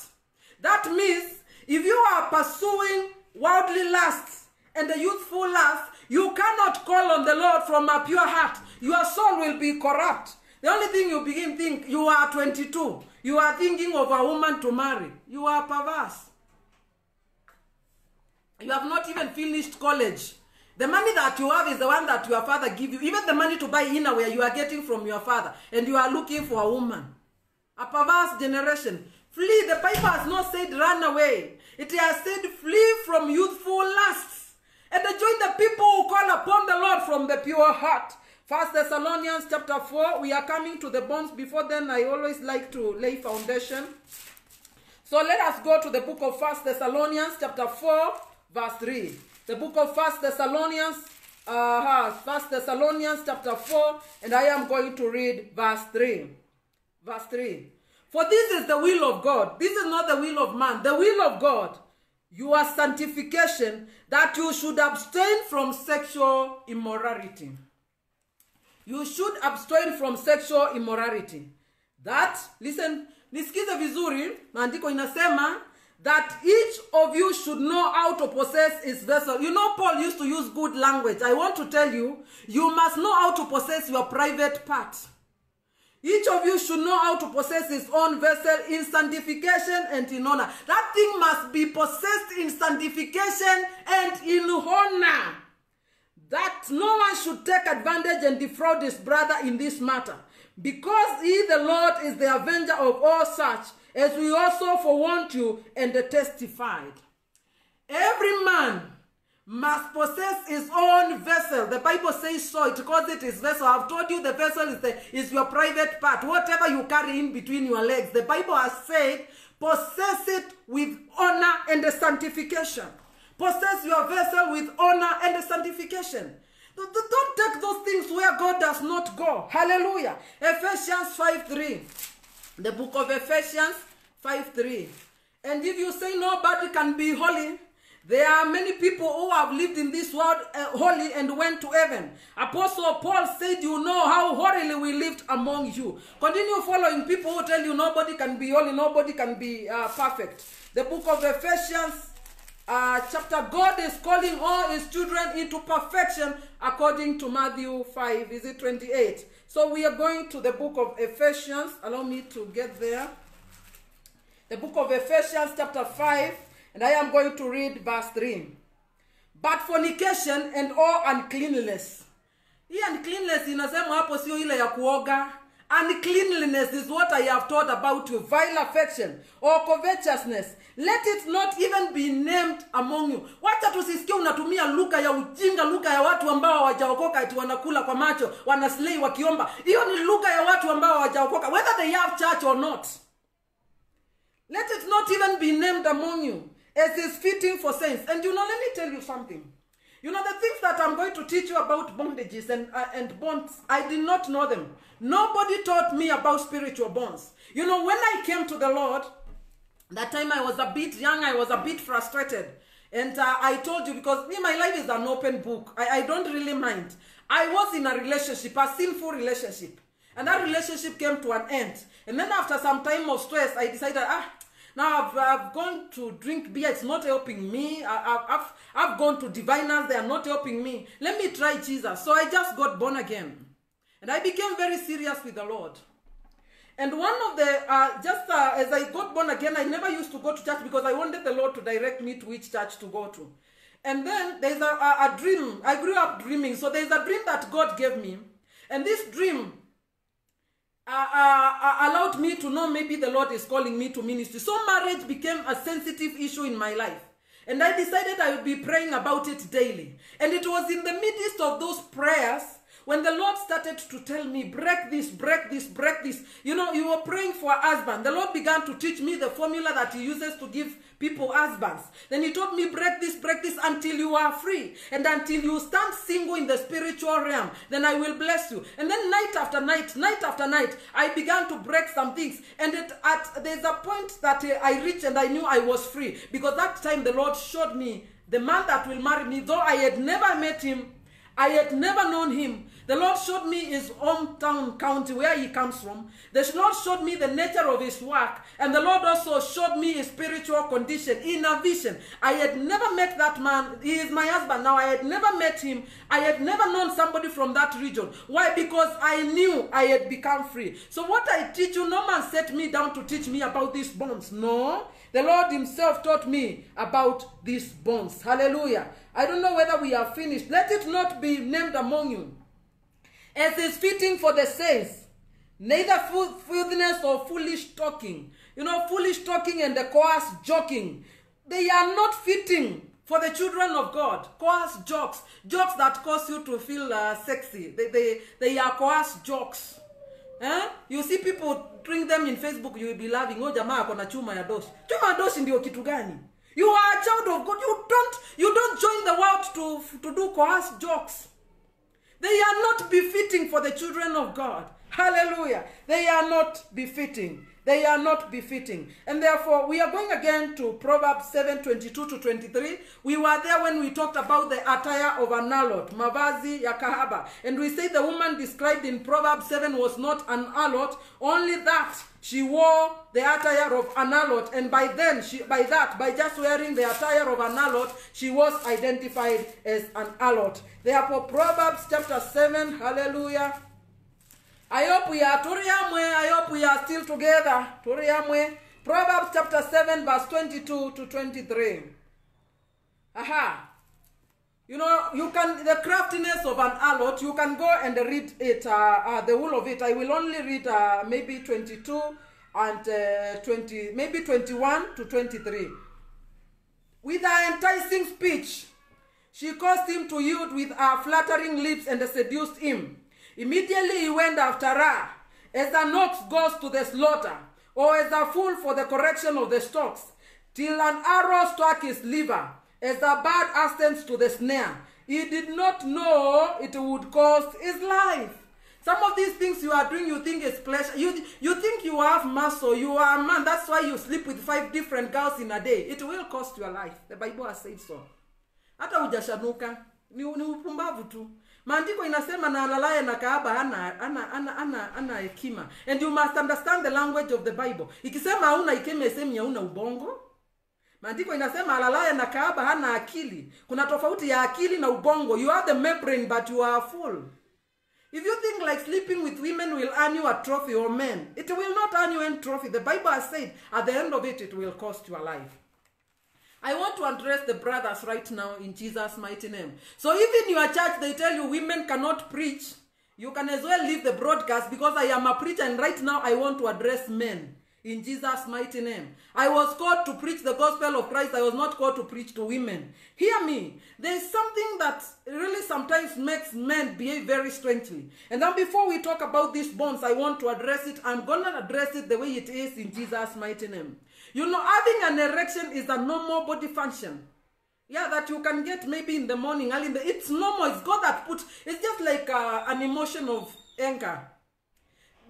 That means if you are pursuing worldly lusts and the youthful lust, you cannot call on the Lord from a pure heart. Your soul will be corrupt. The only thing you begin think you are 22. You are thinking of a woman to marry. You are perverse. You have not even finished college. The money that you have is the one that your father give you. Even the money to buy innerwear you are getting from your father. And you are looking for a woman. A perverse generation. Flee. The Bible has not said run away. It has said flee from youthful lusts. And join the people who call upon the Lord from the pure heart. First Thessalonians chapter 4. We are coming to the bonds. Before then, I always like to lay foundation. So let us go to the book of First Thessalonians chapter 4 verse 3. The book of First Thessalonians, uh, First Thessalonians chapter 4, and I am going to read verse 3. Verse 3. For this is the will of God. This is not the will of man. The will of God. Your sanctification, that you should abstain from sexual immorality. You should abstain from sexual immorality. That, listen, nisikize vizuri, maandiko inasema that each of you should know how to possess his vessel. You know, Paul used to use good language. I want to tell you, you must know how to possess your private part. Each of you should know how to possess his own vessel in sanctification and in honor. That thing must be possessed in sanctification and in honor. That no one should take advantage and defraud his brother in this matter. Because he, the Lord, is the avenger of all such as we also forewarned you and testified. Every man must possess his own vessel. The Bible says so. It calls it his vessel. I've told you the vessel is, the, is your private part. Whatever you carry in between your legs. The Bible has said, possess it with honor and sanctification. Possess your vessel with honor and sanctification. Don't take those things where God does not go. Hallelujah. Ephesians 5 3. The book of Ephesians 5 3. And if you say nobody can be holy, there are many people who have lived in this world uh, holy and went to heaven. Apostle Paul said, You know how horribly we lived among you. Continue following people who tell you nobody can be holy, nobody can be uh, perfect. The book of Ephesians, uh, chapter God is calling all his children into perfection according to Matthew 5. Is it 28? So we are going to the book of Ephesians. Allow me to get there. The book of Ephesians, chapter 5, and I am going to read verse 3. But fornication and all uncleanness. Hii uncleanness inasema hapo sio ile ya kuoga. Uncleanliness is what I have taught about you. Vile affection or covetousness. Let it not even be named among you. Wacha tusisikie unatumia lugha ya ujinga, lugha ya watu ambao hawajaokoka ati wanakula kwa macho, wanaslay wakiomba. Hiyo ni lugha ya watu ambao hawajaokoka, whether they have church or not. Let it not even be named among you as is fitting for saints. And you know, let me tell you something. You know, the things that I'm going to teach you about bondages and, uh, and bonds, I did not know them. Nobody taught me about spiritual bonds. You know, when I came to the Lord, that time I was a bit young, I was a bit frustrated. And uh, I told you, because me, my life is an open book. I, I don't really mind. I was in a relationship, a sinful relationship. And that relationship came to an end. And then after some time of stress, I decided, ah, now I've, I've gone to drink beer, it's not helping me. I, I've, I've, I've gone to diviners, they are not helping me. Let me try Jesus. So I just got born again. And I became very serious with the Lord. And one of the, uh, just uh, as I got born again, I never used to go to church because I wanted the Lord to direct me to which church to go to. And then there's a, a, a dream. I grew up dreaming. So there's a dream that God gave me. And this dream uh, uh, allowed me to know maybe the Lord is calling me to ministry. So marriage became a sensitive issue in my life. And I decided I would be praying about it daily. And it was in the midst of those prayers when the Lord started to tell me, break this, break this, break this, you know, you were praying for a husband. The Lord began to teach me the formula that He uses to give people husbands. Then He told me, break this, break this until you are free. And until you stand single in the spiritual realm, then I will bless you. And then night after night, night after night, I began to break some things. And it, at there's a point that uh, I reached and I knew I was free. Because that time the Lord showed me the man that will marry me, though I had never met him, I had never known him. The Lord showed me his hometown county where he comes from. The Lord showed me the nature of his work. And the Lord also showed me his spiritual condition in a vision. I had never met that man. He is my husband. Now, I had never met him. I had never known somebody from that region. Why? Because I knew I had become free. So, what I teach you, no man set me down to teach me about these bonds. No. The Lord Himself taught me about these bonds. Hallelujah. I don't know whether we are finished. Let it not be named among you as is fitting for the saints, neither filthiness or foolish talking. You know, foolish talking and the coarse joking, they are not fitting for the children of God. Coarse jokes, jokes that cause you to feel uh, sexy. They, they, they are coarse jokes. Eh? You see people bring them in Facebook, you will be laughing. Oh, jamaa ako chuma ya doshi. Chuma ya doshi ndio kitu gani? You are a child of God. You don't, you don't join the world to, to do coarse jokes. They are not befitting for the children of God. Hallelujah. They are not befitting. They are not befitting. And therefore, we are going again to Proverbs 7 22 to 23. We were there when we talked about the attire of an harlot, Mavazi ya kahaba. And we say the woman described in Proverbs 7 was not an harlot, only that she wore the attire of an harlot. And by then, she, by that, by just wearing the attire of an harlot, she was identified as an harlot. Therefore, Proverbs chapter 7, hallelujah. I hope we are. I hope we are still together. Turiamwe. Proverbs chapter 7, verse 22 to 23. Aha. You know, you can, the craftiness of an harlot, you can go and read it, uh, uh, the whole of it. I will only read uh, maybe 22 and uh, 20, maybe 21 to 23. With her enticing speech, she caused him to yield with her flattering lips and seduced him. Immediately he went after her, as an ox goes to the slaughter, or as a fool for the correction of the stocks, till an arrow struck his liver, as a bird hastens to the snare. He did not know it would cost his life. Some of these things you are doing, you think is pleasure. You, you think you have muscle, you are a man. That's why you sleep with five different girls in a day. It will cost your life. The Bible has said so. Hata hujashanuka ni upumbavu tu. Maandiko inasema na alalaye na kaaba ana ana ana ana ana hekima. And you must understand the language of the Bible. Ikisema hauna hekima isemi hauna ubongo. Maandiko inasema alalaye na kaaba hana akili. Kuna tofauti ya akili na ubongo. You are the membrane but you are full. If you think like sleeping with women will earn you a trophy or men, it will not earn you any trophy. The Bible has said at the end of it, it will cost your life. I want to address the brothers right now in Jesus' mighty name. So even your church, they tell you women cannot preach. You can as well leave the broadcast because I am a preacher and right now I want to address men in Jesus' mighty name. I was called to preach the gospel of Christ. I was not called to preach to women. Hear me. There is something that really sometimes makes men behave very strangely. And then before we talk about these bonds, I want to address it. I'm going to address it the way it is in Jesus' mighty name. You know, having an erection is a normal body function. Yeah, that you can get maybe in the morning, early in the, it's normal. It's God that put, it's just like uh, an emotion of anger.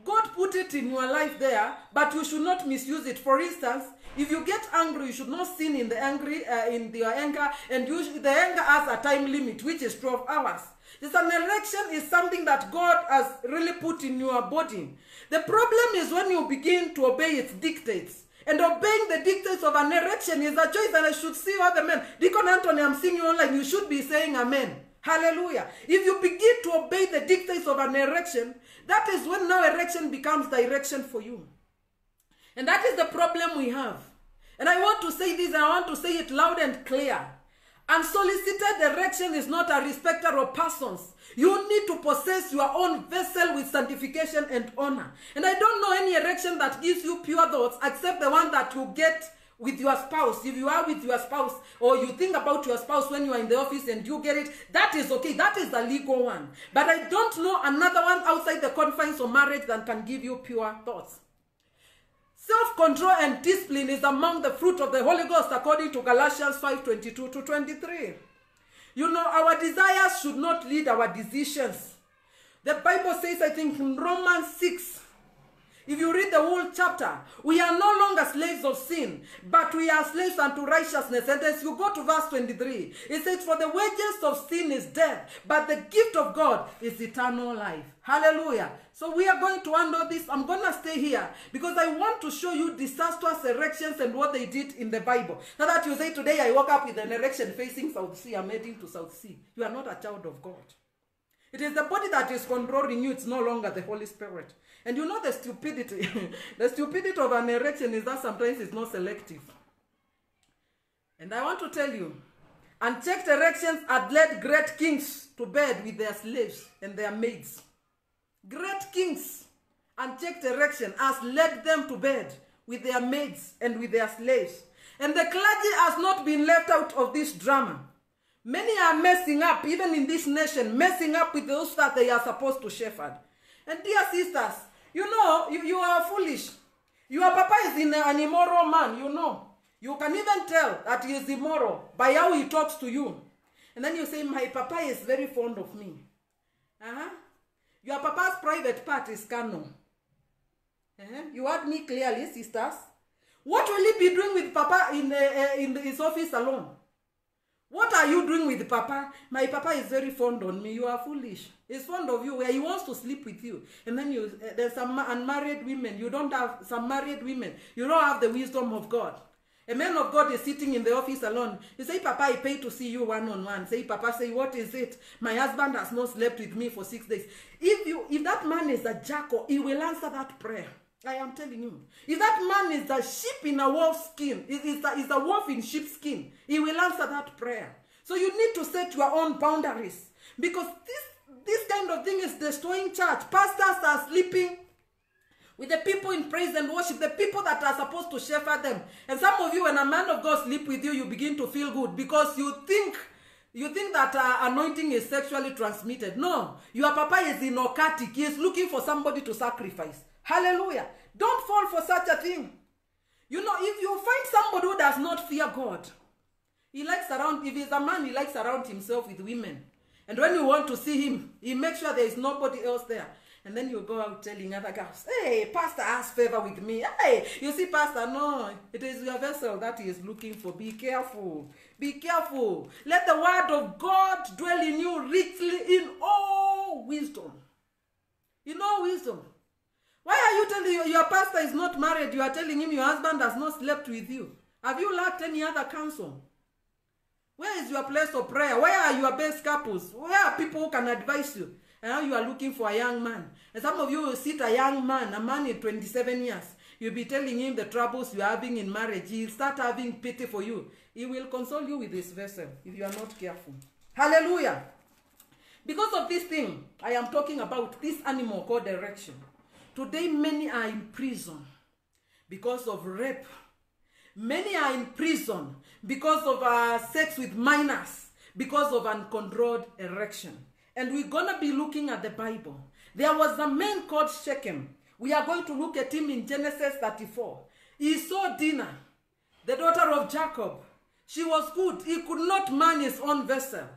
God put it in your life there, but you should not misuse it. For instance, if you get angry, you should not sin in the angry uh, in your anger, and you sh- the anger has a time limit, which is 12 hours. It's an erection is something that God has really put in your body. The problem is when you begin to obey its dictates. And obeying the dictates of an erection is a choice, and I should see other men. Deacon Anthony, I'm seeing you online. You should be saying amen. Hallelujah. If you begin to obey the dictates of an erection, that is when now erection becomes direction for you. And that is the problem we have. And I want to say this, I want to say it loud and clear. Unsolicited erection is not a respecter of persons. You need to possess your own vessel with sanctification and honor. And I don't know any erection that gives you pure thoughts except the one that you get with your spouse, if you are with your spouse, or you think about your spouse when you are in the office and you get it, that is okay. That is the legal one. But I don't know another one outside the confines of marriage that can give you pure thoughts. Self-control and discipline is among the fruit of the Holy Ghost according to Galatians 5:22 to 23. You know, our desires should not lead our decisions. The Bible says, I think in Romans 6, if you read the whole chapter, we are no longer slaves of sin, but we are slaves unto righteousness. And as you go to verse 23, it says, For the wages of sin is death, but the gift of God is eternal life. Hallelujah. So we are going to handle this. I'm going to stay here because I want to show you disastrous erections and what they did in the Bible. Now that you say, Today I woke up with an erection facing South Sea, I'm heading to South Sea. You are not a child of God. It is the body that is controlling you. It's no longer the Holy Spirit. And you know the stupidity. the stupidity of an erection is that sometimes it's not selective. And I want to tell you, unchecked erections had led great kings to bed with their slaves and their maids. Great kings, and unchecked erection has led them to bed with their maids and with their slaves. And the clergy has not been left out of this drama. Many are messing up, even in this nation, messing up with those that they are supposed to shepherd. And dear sisters, you know, you, you are foolish. Your papa is in an immoral man, you know. You can even tell that he is immoral by how he talks to you. And then you say, My papa is very fond of me. Uh-huh. Your papa's private part is carnal. Uh-huh. You heard me clearly, sisters. What will he be doing with papa in, uh, in his office alone? What are you doing with Papa? My Papa is very fond on me. You are foolish. He's fond of you where he wants to sleep with you. And then you, uh, there's some unmarried women. You don't have some married women. You don't have the wisdom of God. A man of God is sitting in the office alone. You say, Papa, I pay to see you one on one. Say, Papa, say, what is it? My husband has not slept with me for six days. If you, if that man is a jackal, he will answer that prayer. I am telling you. If that man is a sheep in a wolf skin, is, is, a, is a wolf in sheep skin, he will answer that prayer. So you need to set your own boundaries. Because this, this kind of thing is destroying church. Pastors are sleeping with the people in praise and worship, the people that are supposed to shepherd them. And some of you, when a man of God sleep with you, you begin to feel good because you think you think that uh, anointing is sexually transmitted. No, your papa is inocatic. He is looking for somebody to sacrifice. Hallelujah. Don't fall for such a thing. You know, if you find somebody who does not fear God, he likes around, if he's a man, he likes around himself with women. And when you want to see him, he makes sure there is nobody else there. And then you go out telling other girls, hey, Pastor has favor with me. Hey, you see, Pastor, no, it is your vessel that he is looking for. Be careful. Be careful. Let the word of God dwell in you richly in all wisdom. In all wisdom. Why are you telling your, your pastor is not married? You are telling him your husband has not slept with you. Have you lacked any other counsel? Where is your place of prayer? Where are your best couples? Where are people who can advise you? And now you are looking for a young man. And some of you will sit a young man, a man in 27 years. You'll be telling him the troubles you're having in marriage. He'll start having pity for you. He will console you with his vessel if you are not careful. Hallelujah. Because of this thing, I am talking about this animal called erection. Today, many are in prison because of rape. Many are in prison because of uh, sex with minors, because of uncontrolled erection. And we're going to be looking at the Bible. There was a man called Shechem. We are going to look at him in Genesis 34. He saw Dinah, the daughter of Jacob. She was good. He could not man his own vessel.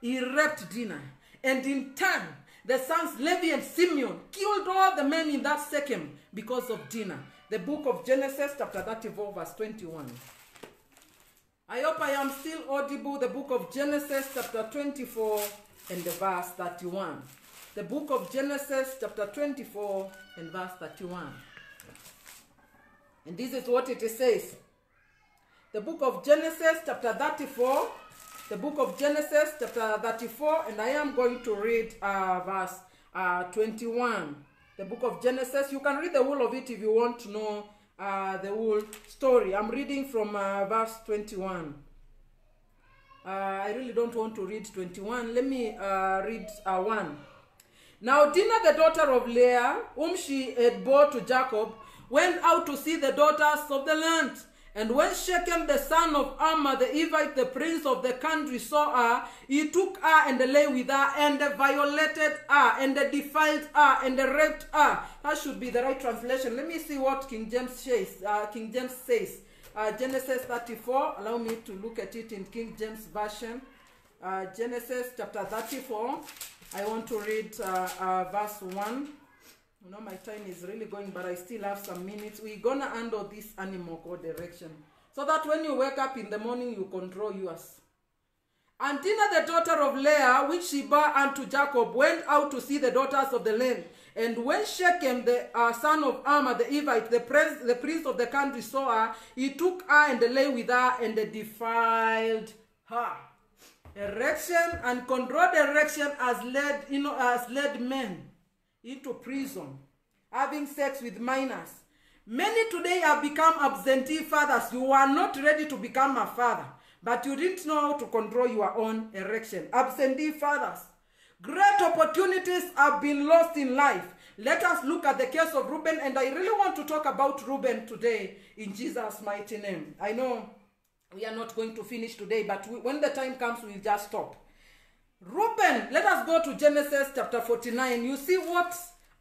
He raped Dinah. And in turn, the sons Levi and Simeon killed all the men in that Shechem because of Dinah. The book of Genesis, chapter 34, verse 21. I hope I am still audible. The book of Genesis, chapter 24, and the verse 31. The book of Genesis, chapter 24, and verse 31. And this is what it says. The book of Genesis, chapter 34, the book of Genesis, chapter 34, and I am going to read uh, verse uh, 21. The book of Genesis, you can read the whole of it if you want to know uh, the whole story. I'm reading from uh, verse 21. Uh, I really don't want to read 21. Let me uh, read uh, 1. Now Dinah, the daughter of Leah, whom she had bore to Jacob, went out to see the daughters of the land. And when Shechem, the son of Ammah, the Hivite, the prince of the country, saw her, he took her and lay with her and violated her and defiled her and raped her. That should be the right translation. Let me see what King James says. Uh, King James says. Uh, Genesis 34. Allow me to look at it in King James Version. Uh, Genesis chapter 34. I want to read uh, uh, verse 1. You know, my time is really going, but I still have some minutes. We're gonna handle this animal called direction. So that when you wake up in the morning, you control yours. And Dinah, the daughter of Leah, which she bare unto Jacob, went out to see the daughters of the land. And when Shechem, the uh, son of Ammah, the Hivite, the prince, the prince of the country, saw her, he took her and lay with her and defiled her. Erection and controlled erection has led, you know, has led men into prison, having sex with minors. Many today have become absentee fathers. You are not ready to become a father, but you didn't know how to control your own erection. Absentee fathers. Great opportunities have been lost in life. Let us look at the case of Reuben, and I really want to talk about Reuben today in Jesus' mighty name. I know we are not going to finish today, but we, when the time comes, we'll just stop. Reuben, let us go to Genesis chapter 49. You see what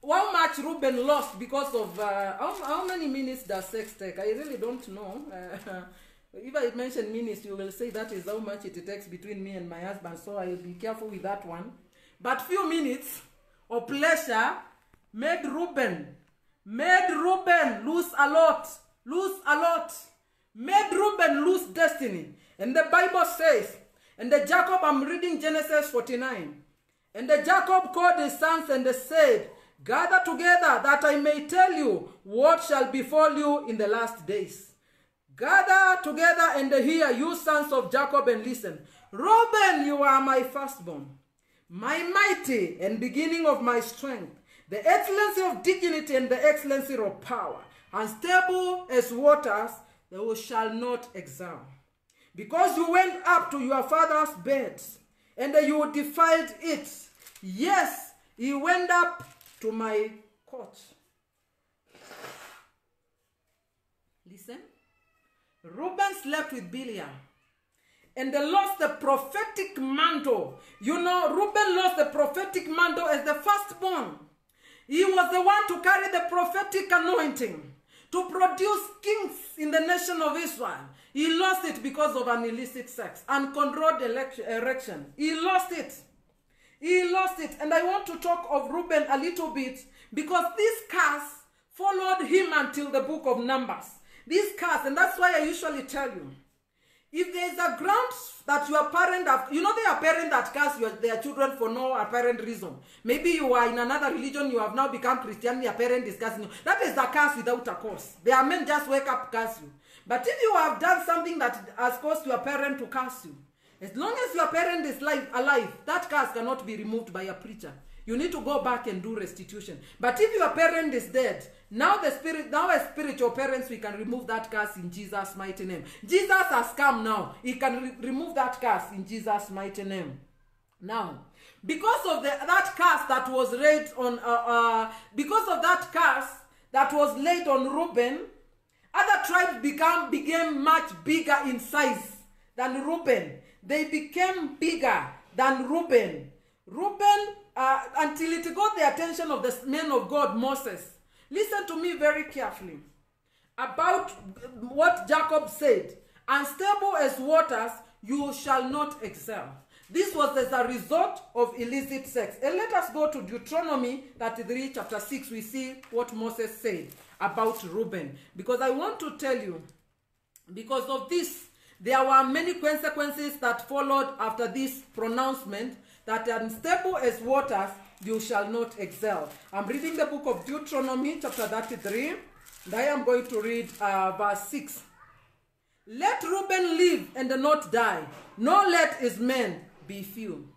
how much Reuben lost because of uh, how, how many minutes does sex take? I really don't know. Uh, if I mention minutes, you will say that is how much it takes between me and my husband. So I will be careful with that one. But few minutes of pleasure made Reuben, made Reuben lose a lot, lose a lot, made Reuben lose destiny. And the Bible says, and the Jacob, I'm reading Genesis 49. And the Jacob called his sons and said, Gather together that I may tell you what shall befall you in the last days. Gather together and hear, you sons of Jacob, and listen. Reuben, you are my firstborn, my mighty and beginning of my strength, the excellency of dignity and the excellency of power, unstable as waters, thou shalt not exalt. Because you went up to your father's bed, and you defiled it. Yes, he went up to my court. Listen. Reuben slept with Biliam. And they lost the prophetic mantle. You know, Reuben lost the prophetic mantle as the firstborn. He was the one to carry the prophetic anointing to produce kings in the nation of Israel. He lost it because of an illicit sex, uncontrolled erection. He lost it. He lost it. And I want to talk of Reuben a little bit because this curse followed him until the book of Numbers. This curse, and that's why I usually tell you, if there is a ground that your parent have, you know, there are parents that curse your, their children for no apparent reason. Maybe you are in another religion, you have now become Christian, your parent is cursing you. That is a curse without a cause. There are men just wake up curse you. But if you have done something that has caused your parent to curse you, as long as your parent is live, alive, that curse cannot be removed by a preacher. You need to go back and do restitution. But if your parent is dead, now the spirit, now as spiritual parents, we can remove that curse in Jesus' mighty name. Jesus has come now. He can re- remove that curse in Jesus' mighty name. Now, because of the, that curse that was laid on, uh, uh, because of that curse that was laid on Reuben, other tribes become became much bigger in size than Reuben. They became bigger than Reuben. Reuben, uh, until it got the attention of the men of God, Moses. Listen to me very carefully about what Jacob said. Unstable as waters, you shall not excel. This was as a result of illicit sex. And let us go to Deuteronomy 33, chapter 6. We see what Moses said about Reuben. Because I want to tell you, because of this, there were many consequences that followed after this pronouncement that unstable as waters, you shall not excel. I'm reading the book of Deuteronomy, chapter 33, and I am going to read uh, verse 6. Let Reuben live and not die, nor let his men be few.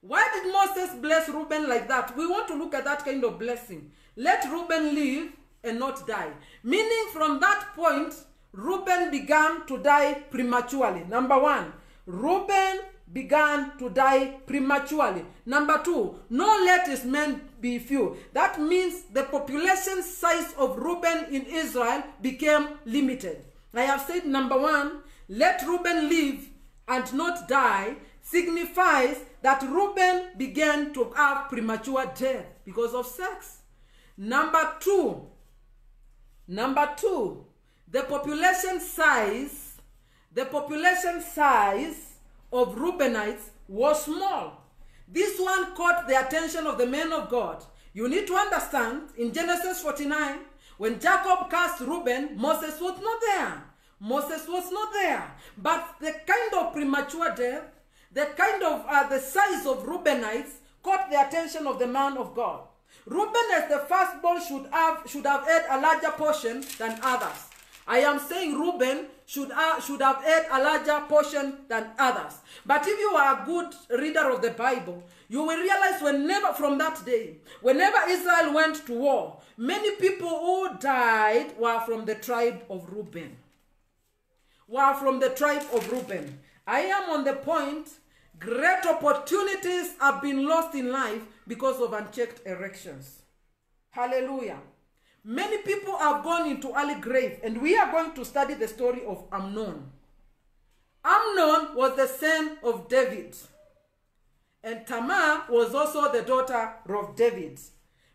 Why did Moses bless Reuben like that? We want to look at that kind of blessing. Let Reuben live and not die. Meaning, from that point, Reuben began to die prematurely. Number one, Reuben began to die prematurely. Number two, no let his men be few. That means the population size of Reuben in Israel became limited. I have said number one, let Reuben live and not die signifies that Reuben began to have premature death because of sex. Number two, number two, the population size, the population size of Reubenites was small. This one caught the attention of the men of God. You need to understand in Genesis 49, when Jacob cast Reuben, Moses was not there. Moses was not there. But the kind of premature death, the kind of uh, the size of Reubenites caught the attention of the man of God. Reuben as the firstborn should have should have had a larger portion than others. I am saying Reuben should, uh, should have had a larger portion than others. But if you are a good reader of the Bible, you will realize whenever, from that day, whenever Israel went to war, many people who died were from the tribe of Reuben. Were from the tribe of Reuben. I am on the point, great opportunities have been lost in life because of unchecked erections. Hallelujah. Many people have gone into early grave, and we are going to study the story of Amnon. Amnon was the son of David, and Tamar was also the daughter of David.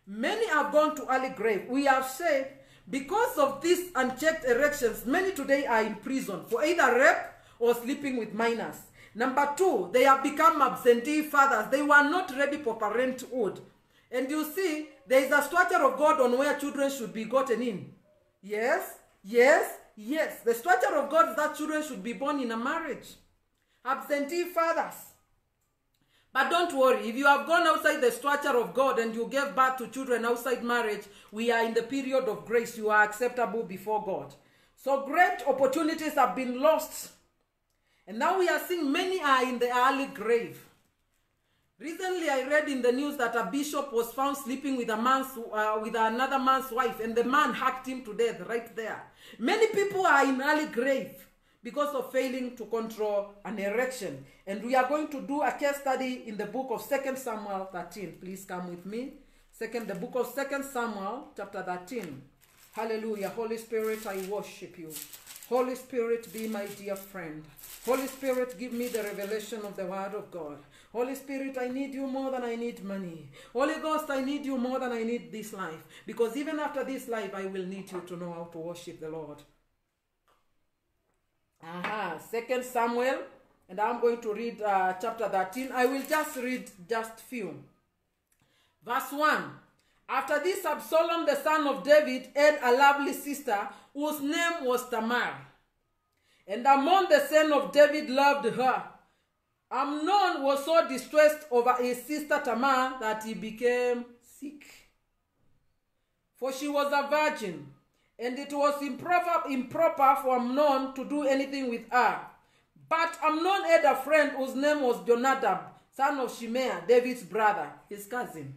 Many have gone to early grave. We have said because of these unchecked erections, many today are in prison for either rape or sleeping with minors. Number two, they have become absentee fathers. They were not ready for parenthood. And you see, there is a structure of God on where children should be gotten in. Yes, yes, yes. The structure of God is that children should be born in a marriage. Absentee fathers. But don't worry, if you have gone outside the structure of God and you gave birth to children outside marriage, we are in the period of grace. You are acceptable before God. So great opportunities have been lost. And now we are seeing many are in the early grave. Recently, I read in the news that a bishop was found sleeping with a man's uh, with another man's wife, and the man hacked him to death right there. Many people are in early grave because of failing to control an erection. And we are going to do a case study in the book of Second Samuel 13. Please come with me. Second, the book of Second Samuel, chapter 13. Hallelujah. Holy Spirit, I worship you. Holy Spirit, be my dear friend. Holy Spirit, give me the revelation of the Word of God. Holy Spirit, I need you more than I need money. Holy Ghost, I need you more than I need this life. Because even after this life, I will need you to know how to worship the Lord. Aha, Second Samuel, and I'm going to read uh, chapter 13. I will just read just few. Verse 1. After this, Absalom, the son of David, had a lovely sister whose name was Tamar. And Amnon, the son of David, loved her. Amnon was so distressed over his sister Tamar that he became sick. For she was a virgin, and it was improper, improper for Amnon to do anything with her. But Amnon had a friend whose name was Jonadab, son of Shimeah, David's brother, his cousin.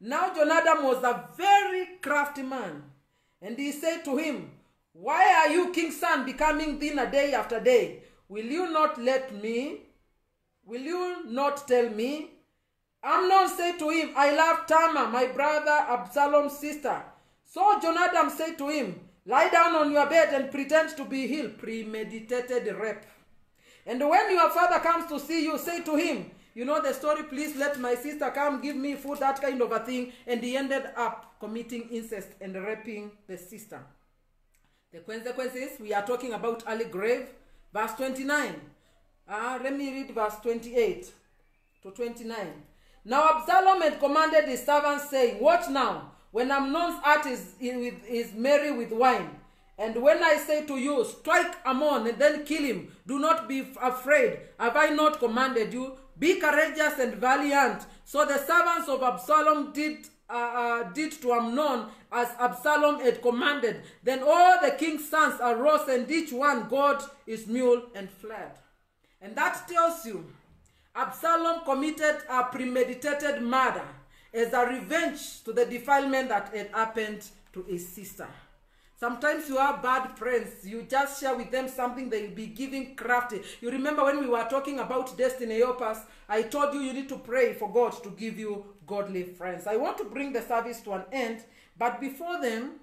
Now Jonadab was a very crafty man, and he said to him, Why are you, king's son, becoming thinner day after day? Will you not let me? Will you not tell me? Amnon said to him, I love Tamar, my brother Absalom's sister. So Jonadab said to him, Lie down on your bed and pretend to be healed. premeditated rape. And when your father comes to see you, say to him, You know the story, please let my sister come give me food, that kind of a thing. And he ended up committing incest and raping the sister. The consequences, we are talking about early grave. Verse 29. Uh, let me read verse 28 to 29. Now Absalom had commanded his servants, saying, Watch now, when Amnon's heart is, is, merry with wine. And when I say to you, Strike Amnon and then kill him, do not be afraid. Have I not commanded you? Be courageous and valiant. So the servants of Absalom did uh, uh, did to Amnon as Absalom had commanded. Then all the king's sons arose, and each one got his mule and fled. And that tells you Absalom committed a premeditated murder as a revenge to the defilement that had happened to his sister. Sometimes you have bad friends. You just share with them something they will be giving crafty. You remember when we were talking about destiny helpers, I told you you need to pray for God to give you godly friends. I want to bring the service to an end, but before then,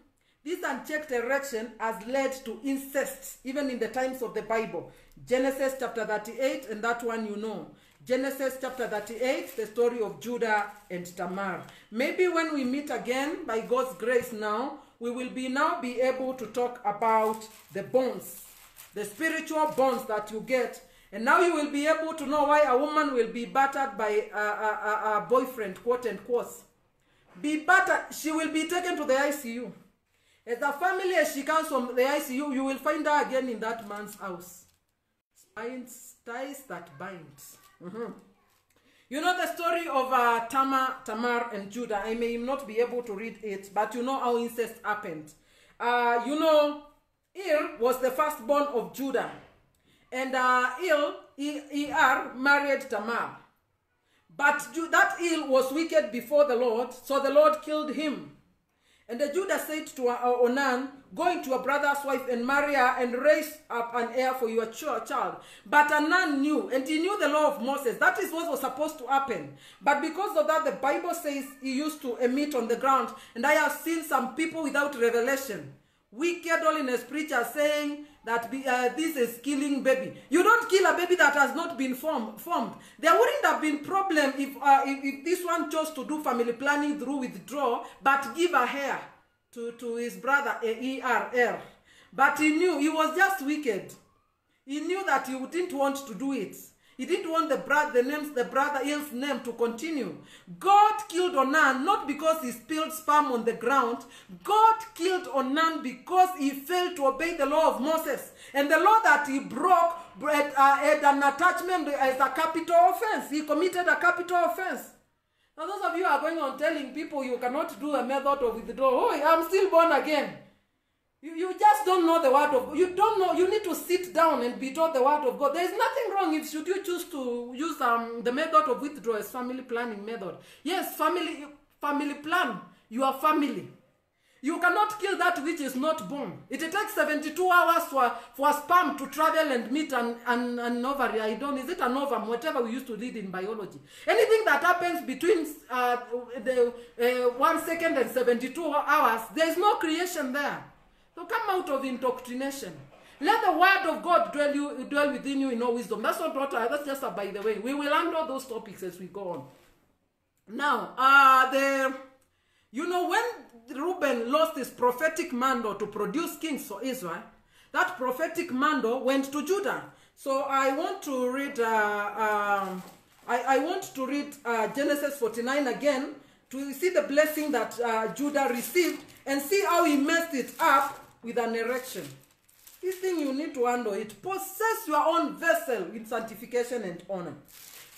This unchecked erection has led to incest, even in the times of the Bible. Genesis chapter 38, and that one you know. Genesis chapter 38, the story of Judah and Tamar. Maybe when we meet again, by God's grace now, we will be now be able to talk about the bonds, the spiritual bonds that you get. And now you will be able to know why a woman will be battered by a, a, a, a boyfriend, quote unquote. Be battered, she will be taken to the ICU. As a family, as she comes from the ICU, you will find her again in that man's house. Binds, ties that binds. Mhm. You know the story of uh, Tamar, Tamar and Judah. I may not be able to read it, but you know how incest happened. Uh, you know, Ir was the firstborn of Judah, and uh, Il, Er married Tamar. But that Il was wicked before the Lord, so the Lord killed him. And the Judah said to uh, Onan, Go into your brother's wife and marry her and raise up an heir for your ch- child. But Onan knew, and he knew the law of Moses. That is what was supposed to happen. But because of that, the Bible says he used to emit on the ground. And I have seen some people without revelation. Wicked holiness preachers saying that be, uh, this is killing baby. You don't kill a baby that has not been form, formed. There wouldn't have been problem if, uh, if if this one chose to do family planning through withdrawal, but give a heir to, to his brother ERR. But he knew he was just wicked. He knew that he didn't want to do it. He didn't want the brother, the names, the brother name to continue. God killed Onan not because he spilled sperm on the ground. God killed Onan because he failed to obey the law of Moses. And the law that he broke had, uh, had an attachment as a capital offense. He committed a capital offense. Now, those of you are going on telling people you cannot do a method of withdrawal. Oh, I'm still born again. You, you just don't know the word of God. You don't know. You need to sit down and be taught the word of God. There is nothing wrong if should you choose to use um, the method of withdrawal as family planning method. Yes, family family plan your family. You cannot kill that which is not born. It takes 72 hours for, for sperm to travel and meet an, an, an ovary. I don't, is it an ovum? Whatever we used to read in biology. Anything that happens between uh, the uh, one second and 72 hours, there is no creation there. So come out of indoctrination. Let the word of God dwell, you, dwell within you in all wisdom. That's not what I, that's just a by the way. We will handle those topics as we go on. Now, uh, the, you know, when Reuben lost his prophetic mandate to produce kings for Israel, that prophetic mandate went to Judah. So I want to read, uh, um, I, I want to read uh, Genesis 49 again to see the blessing that uh, Judah received and see how he messed it up with an erection. This thing you need to handle it. Possess your own vessel with sanctification and honor.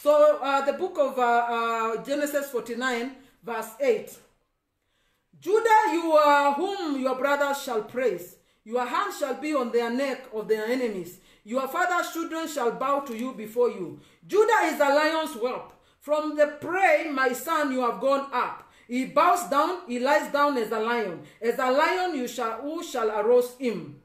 So uh, the book of uh, uh, Genesis 49, verse 8. Judah, you are whom your brothers shall praise. Your hand shall be on their neck of their enemies. Your father's children shall bow to you before you. Judah is a lion's whelp. From the prey, my son, you have gone up. He bows down, he lies down as a lion. As a lion, you shall who shall arouse him?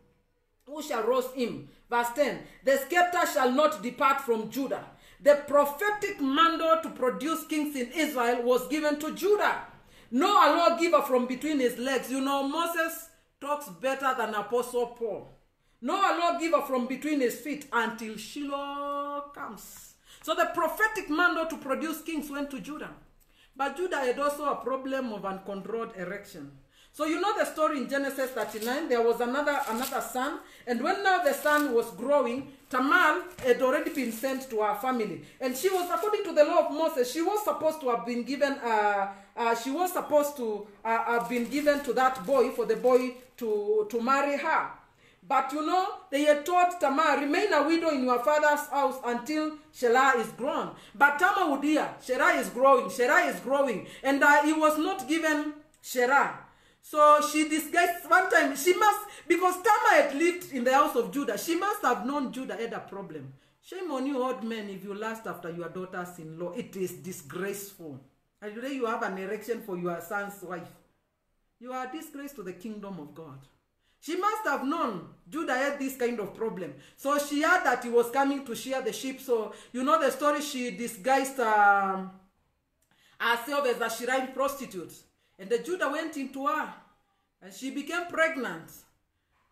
Who shall roast him? Verse 10 The scepter shall not depart from Judah. The prophetic mandate to produce kings in Israel was given to Judah. No a lawgiver from between his legs. You know, Moses talks better than Apostle Paul. No a lawgiver from between his feet until Shiloh comes. So the prophetic mandate to produce kings went to Judah. But Judah had also a problem of uncontrolled erection. So you know the story in Genesis 39. There was another another son, and when now the son was growing, Tamar had already been sent to her family, and she was according to the law of Moses. She was supposed to have been given. Uh, uh, she was supposed to uh, have been given to that boy for the boy to to marry her. But you know, they had told Tamar, remain a widow in your father's house until Shelah is grown. But Tamar would hear, Shelah is growing, Shelah is growing. And uh, he was not given Shelah. So she disguised one time. She must, because Tamar had lived in the house of Judah, she must have known Judah had a problem. Shame on you, old men, if you last after your daughters in law. It is disgraceful. And today you have an erection for your son's wife. You are a disgrace to the kingdom of God. She must have known Judah had this kind of problem. So she heard that he was coming to shear the sheep. So you know the story, she disguised um, herself as a shrine prostitute. And the Judah went into her. and she became pregnant.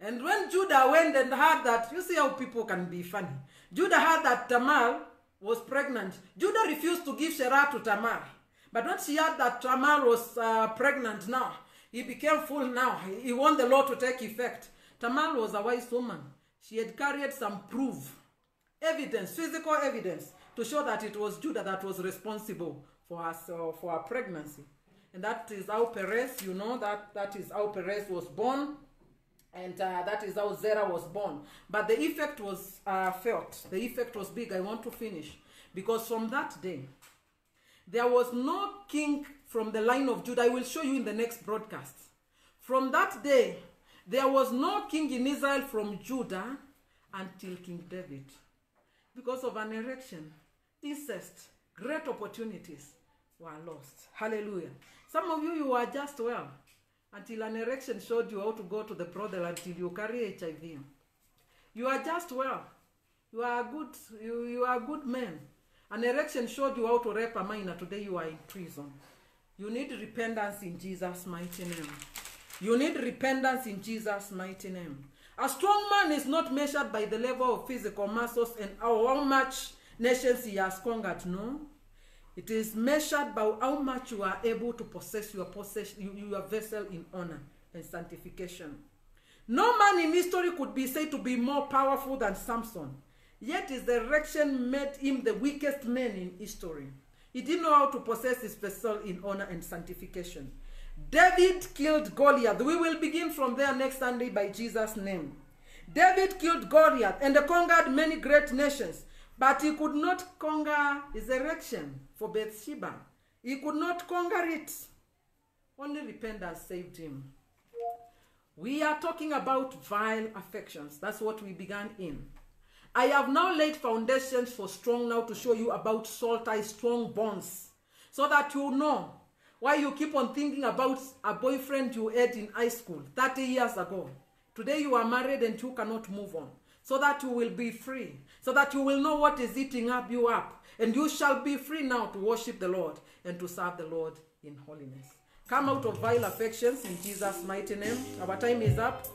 And when Judah went and heard that, you see how people can be funny. Judah heard that Tamar was pregnant. Judah refused to give Sherah to Tamar. But when she heard that Tamar was uh, pregnant now, he became full now. He, want the law to take effect. Tamar was a wise woman. She had carried some proof, evidence, physical evidence, to show that it was Judah that was responsible for so for her pregnancy. And that is how Perez, you know, that, that is how Perez was born. And uh, that is how Zerah was born. But the effect was uh, felt. The effect was big. I want to finish. Because from that day, there was no king from the line of Judah. I will show you in the next broadcast. From that day, there was no king in Israel from Judah until King David. Because of an erection, incest, great opportunities were lost. Hallelujah. Some of you, you are just well until an erection showed you how to go to the brothel until you carry HIV. You are just well. You are good, you, you are good man. An erection showed you how to rape a minor. Today you are in prison. You need repentance in Jesus' mighty name. You need repentance in Jesus' mighty name. A strong man is not measured by the level of physical muscles and how, much nations he has conquered. No. It is measured by how much you are able to possess your possession, your vessel in honor and sanctification. No man in history could be said to be more powerful than Samson. Yet his erection made him the weakest man in history. He didn't know how to possess his vessel in honor and sanctification. David killed Goliath. We will begin from there next Sunday by Jesus' name. David killed Goliath and conquered many great nations, but he could not conquer his erection for Bathsheba. He could not conquer it. Only repentance saved him. We are talking about vile affections. That's what we began in. I have now laid foundations for strong now to show you about salty strong bonds so that you know why you keep on thinking about a boyfriend you had in high school 30 years ago. Today you are married and you cannot move on. So that you will be free. So that you will know what is eating up you up. And you shall be free now to worship the Lord and to serve the Lord in holiness. Come out of vile affections in Jesus' mighty name. Our time is up.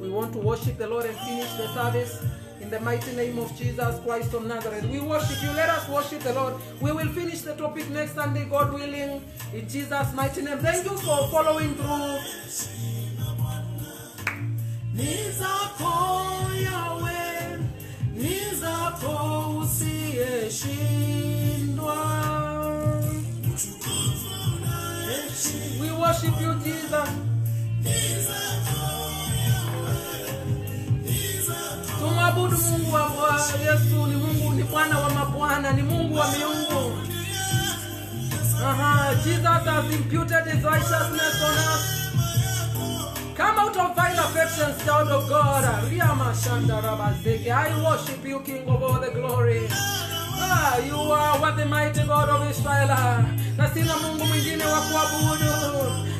We want to worship the Lord and finish the service in the mighty name of Jesus Christ of Nazareth. We worship you. Let us worship the Lord. We will finish the topic next Sunday, God willing, in Jesus' mighty name. Thank you for following through. Ni zako Yawe, ni zako usiyeshindwa. We worship you, Jesus. Tumwabudu Mungu wa Bwana. Yesu ni Mungu, ni Bwana wa mabwana, ni Mungu wa miungu. Aha, Jesus has imputed his righteousness on us. Come out of thine affections, child of God. Ria mashanda Rabazeke. I worship you, King of all the glory. Ah, you are the mighty God of Israel. Na sina Mungu mwingine wa kuabudu.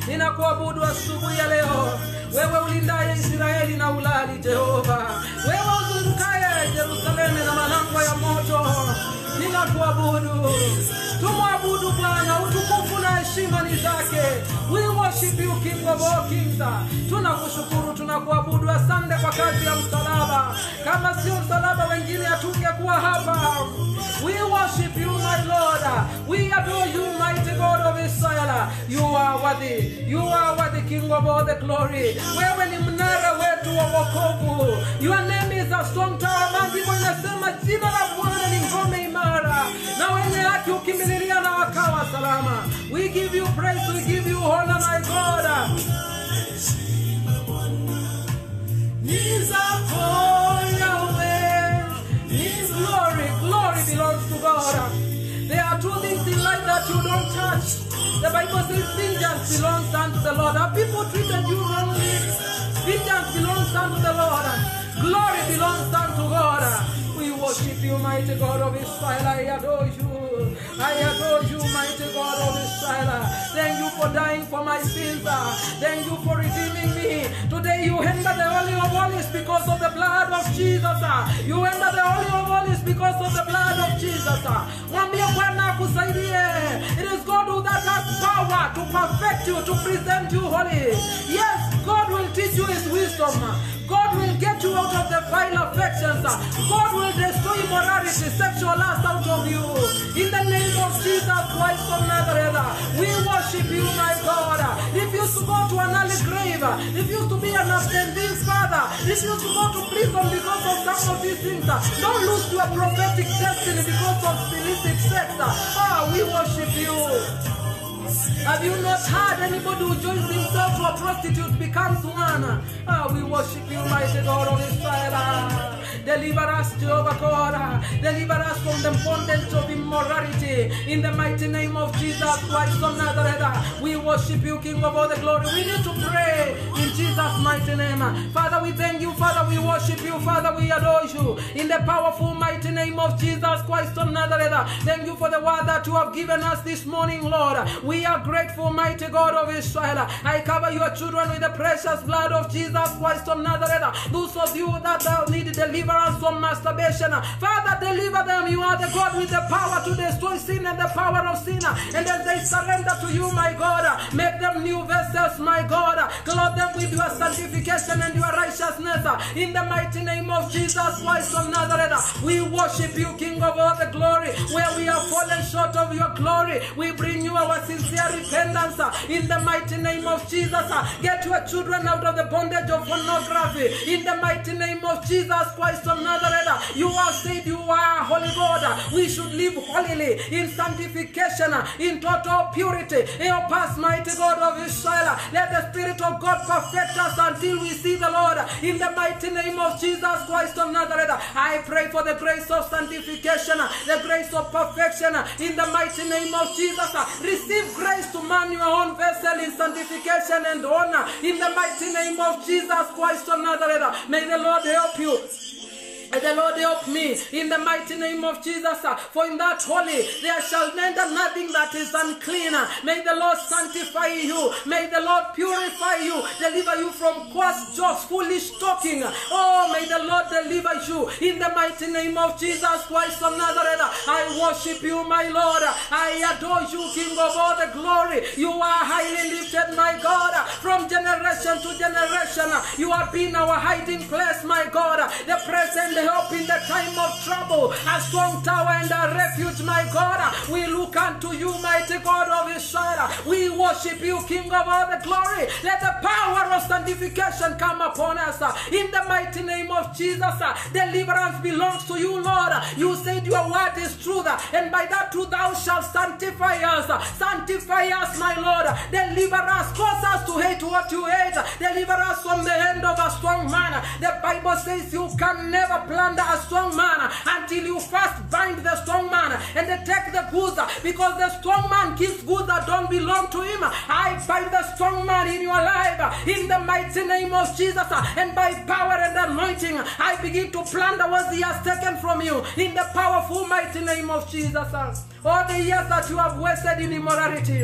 Ninakuabudu asubuhi ya leo. Wewe ulindaye Israeli na ulali Jehova. Wewe uzungukaye Yerusalemu na malango ya moto. Ninakuabudu. Tumwabudu Bwana, utukufu na heshima ni zake. We worship you King of all kings. Tunakushukuru, tunakuabudu. Asante kwa kazi ya msalaba. Kama sio msalaba, wengine hatungekuwa hapa. We worship you my Lord. We adore you mighty God of Israel. You are worthy. You are worthy King of all the glory. Wewe ni mnara wetu wa wokovu. Your name is a strong tower. Maandiko inasema jina la Bwana ni ngome imara, na wenye haki ukimbililia na wakawa salama. We give you praise, we give you honor my God. His glory, glory belongs to God. There are two things in life that you don't touch. The Bible says vengeance belongs unto the Lord. Have people treated you wrongly? Vengeance belongs unto the Lord. Glory belongs unto God. We worship you, mighty God of Israel. I adore you. I adore you, mighty God of Israel. Thank you for dying for my sins. Thank you for redeeming me. Today you enter the Holy of Holies because of the blood of Jesus. You enter the Holy of Holies because of the blood of Jesus. It is God who that has power to perfect you, to present you holy. Yes, God will teach you His wisdom. God will get you out of the vile affections. God will destroy immorality, sexual lust out of you. In the name of Jesus Christ of Nazareth, we worship you, my God. Refuse to go to an early grave. Refuse to be an absentee father. Refuse to go to prison because of some of these things. Don't lose your prophetic destiny because of illicit sex. Ah, we worship you. Have you not heard anybody who joins himself to a prostitute becomes one? Ah, we worship you, mighty God of Israel. Deliver us, Jehovah God. Deliver us from the bondage of immorality. In the mighty name of Jesus Christ of Nazareth, we worship you, King of all the glory. We need to pray in Jesus' mighty name. Father, we thank you. Father, we worship you. Father, we adore you. In the powerful, mighty name of Jesus Christ of Nazareth, thank you for the word that you have given us this morning, Lord. We are grateful, mighty God of Israel. I cover your children with the precious blood of Jesus Christ of Nazareth. Those of you that need deliverance from masturbation, Father, deliver them. You are the God with the power to destroy sin and the power of sin. And as they surrender to you, my God, make them new vessels, my God. Clothe them with your sanctification and your righteousness. In the mighty name of Jesus Christ of Nazareth, we worship you, King of all the glory. Where we have fallen short of your glory, we bring you our sincere repentance. In the mighty name of Jesus, get your children out of the bondage of pornography. In the mighty name of Jesus Christ of Nazareth, you have said you are holy God. We should live holily in sanctification, in total purity. Help us, mighty God of Israel. Let the Spirit of God perfect us until we see the Lord. In the mighty name of Jesus Christ of Nazareth, I pray for the grace of sanctification, the grace of perfection. In the mighty name of Jesus, receive grace to man your own vessel in sanctification and honor. In the mighty name of Jesus Christ of Nazareth, may the Lord help you. May the Lord help me in the mighty name of Jesus. For in that holy there shall enter nothing that is unclean. May the Lord sanctify you. May the Lord purify you. Deliver you from coarse jokes, foolish talking. Oh, may the Lord deliver you in the mighty name of Jesus Christ of Nazareth. I worship you, my Lord. I adore you, King of all the glory. You are highly lifted, my God. From generation to generation, you have been our hiding place, my God. The present help in the time of trouble, a strong tower and a refuge, my God. We look unto you, mighty God of Israel. We worship you, King of all the glory. Let the power of sanctification come upon us. In the mighty name of Jesus, deliverance belongs to you, Lord. You said your word is truth, and by that truth thou shalt sanctify us. Sanctify us, my Lord. Deliver us, cause us to hate what you hate. Deliver us from the hand of a strong man. The Bible says you can never plunder a strong man until you first bind the strong man and take the goods because the strong man keeps goods that don't belong to him. I bind the strong man in your life in the mighty name of Jesus and by power and anointing I begin to plunder what he has taken from you in the powerful mighty name of Jesus. All the years that you have wasted in immorality,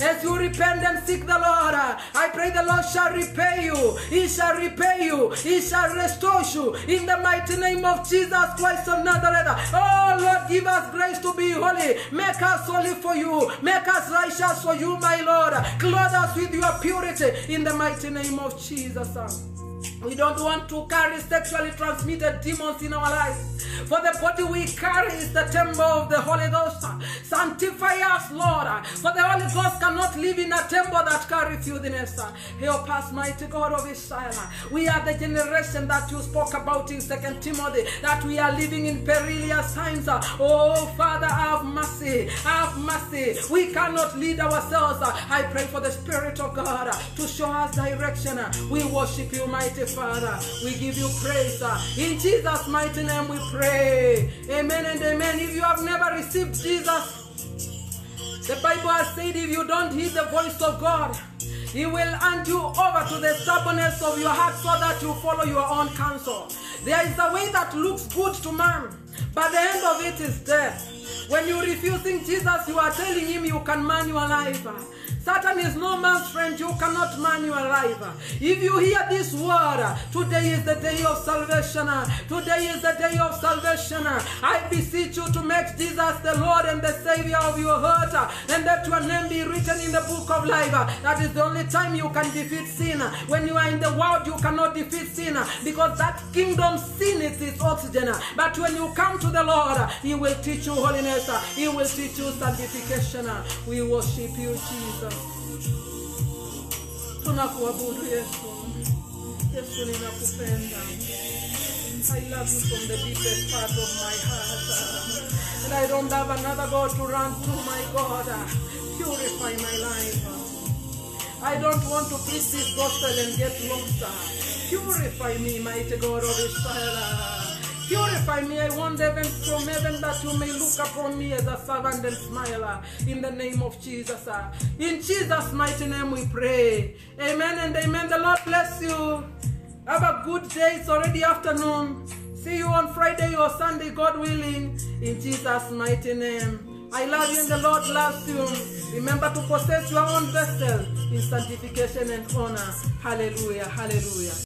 as you repent and seek the Lord, I pray the Lord shall repay you. He shall repay you. He shall restore you in the mighty name of Jesus Christ of Nazareth. Oh Lord, give us grace to be holy. Make us holy for you. Make us righteous for you, my Lord. Clothe us with your purity in the mighty name of Jesus. We don't want to carry sexually transmitted demons in our lives. For the body we carry is the temple of the Holy Ghost. Sanctify us, Lord. For the Holy Ghost cannot live in a temple that carries filthiness. Help us, mighty God of Israel. We are the generation that you spoke about in Second Timothy, that we are living in perilous times. Oh, Father, have mercy. Have mercy. We cannot lead ourselves. I pray for the Spirit of God to show us direction. We worship you, mighty Father. We give you praise. In Jesus' mighty name we pray. Amen and amen. If you have never received Jesus, the Bible has said if you don't hear the voice of God, He will hand you over to the stubbornness of your heart so that you follow your own counsel. There is a way that looks good to man, but the end of it is death. When you're refusing Jesus, you are telling him you can man your life. Satan is no man's friend. You cannot man your life. If you hear this word, today is the day of salvation. Today is the day of salvation. I beseech you to make Jesus the Lord and the Savior of your heart, and that your name be written in the book of life. That is the only time you can defeat sin. When you are in the world, you cannot defeat sin because that kingdom sin is its oxygen. But when you come to the Lord, He will teach you holiness. He will teach you sanctification. We worship you, Jesus. Tunakuabudu Yesu. Yesu ninakupenda. I love you from the deepest part of my heart. And I don't have another God to run to, my God. Purify my life. I don't want to preach this gospel and get lost. Purify me, mighty God of Israel. Purify me. I want heaven from heaven that you may look upon me as a servant and smile. In the name of Jesus. In Jesus' mighty name we pray. Amen and amen. The Lord bless you. Have a good day. It's already afternoon. See you on Friday or Sunday, God willing. In Jesus' mighty name. I love you and the Lord loves you. Remember to possess your own vessel in sanctification and honor. Hallelujah. Hallelujah.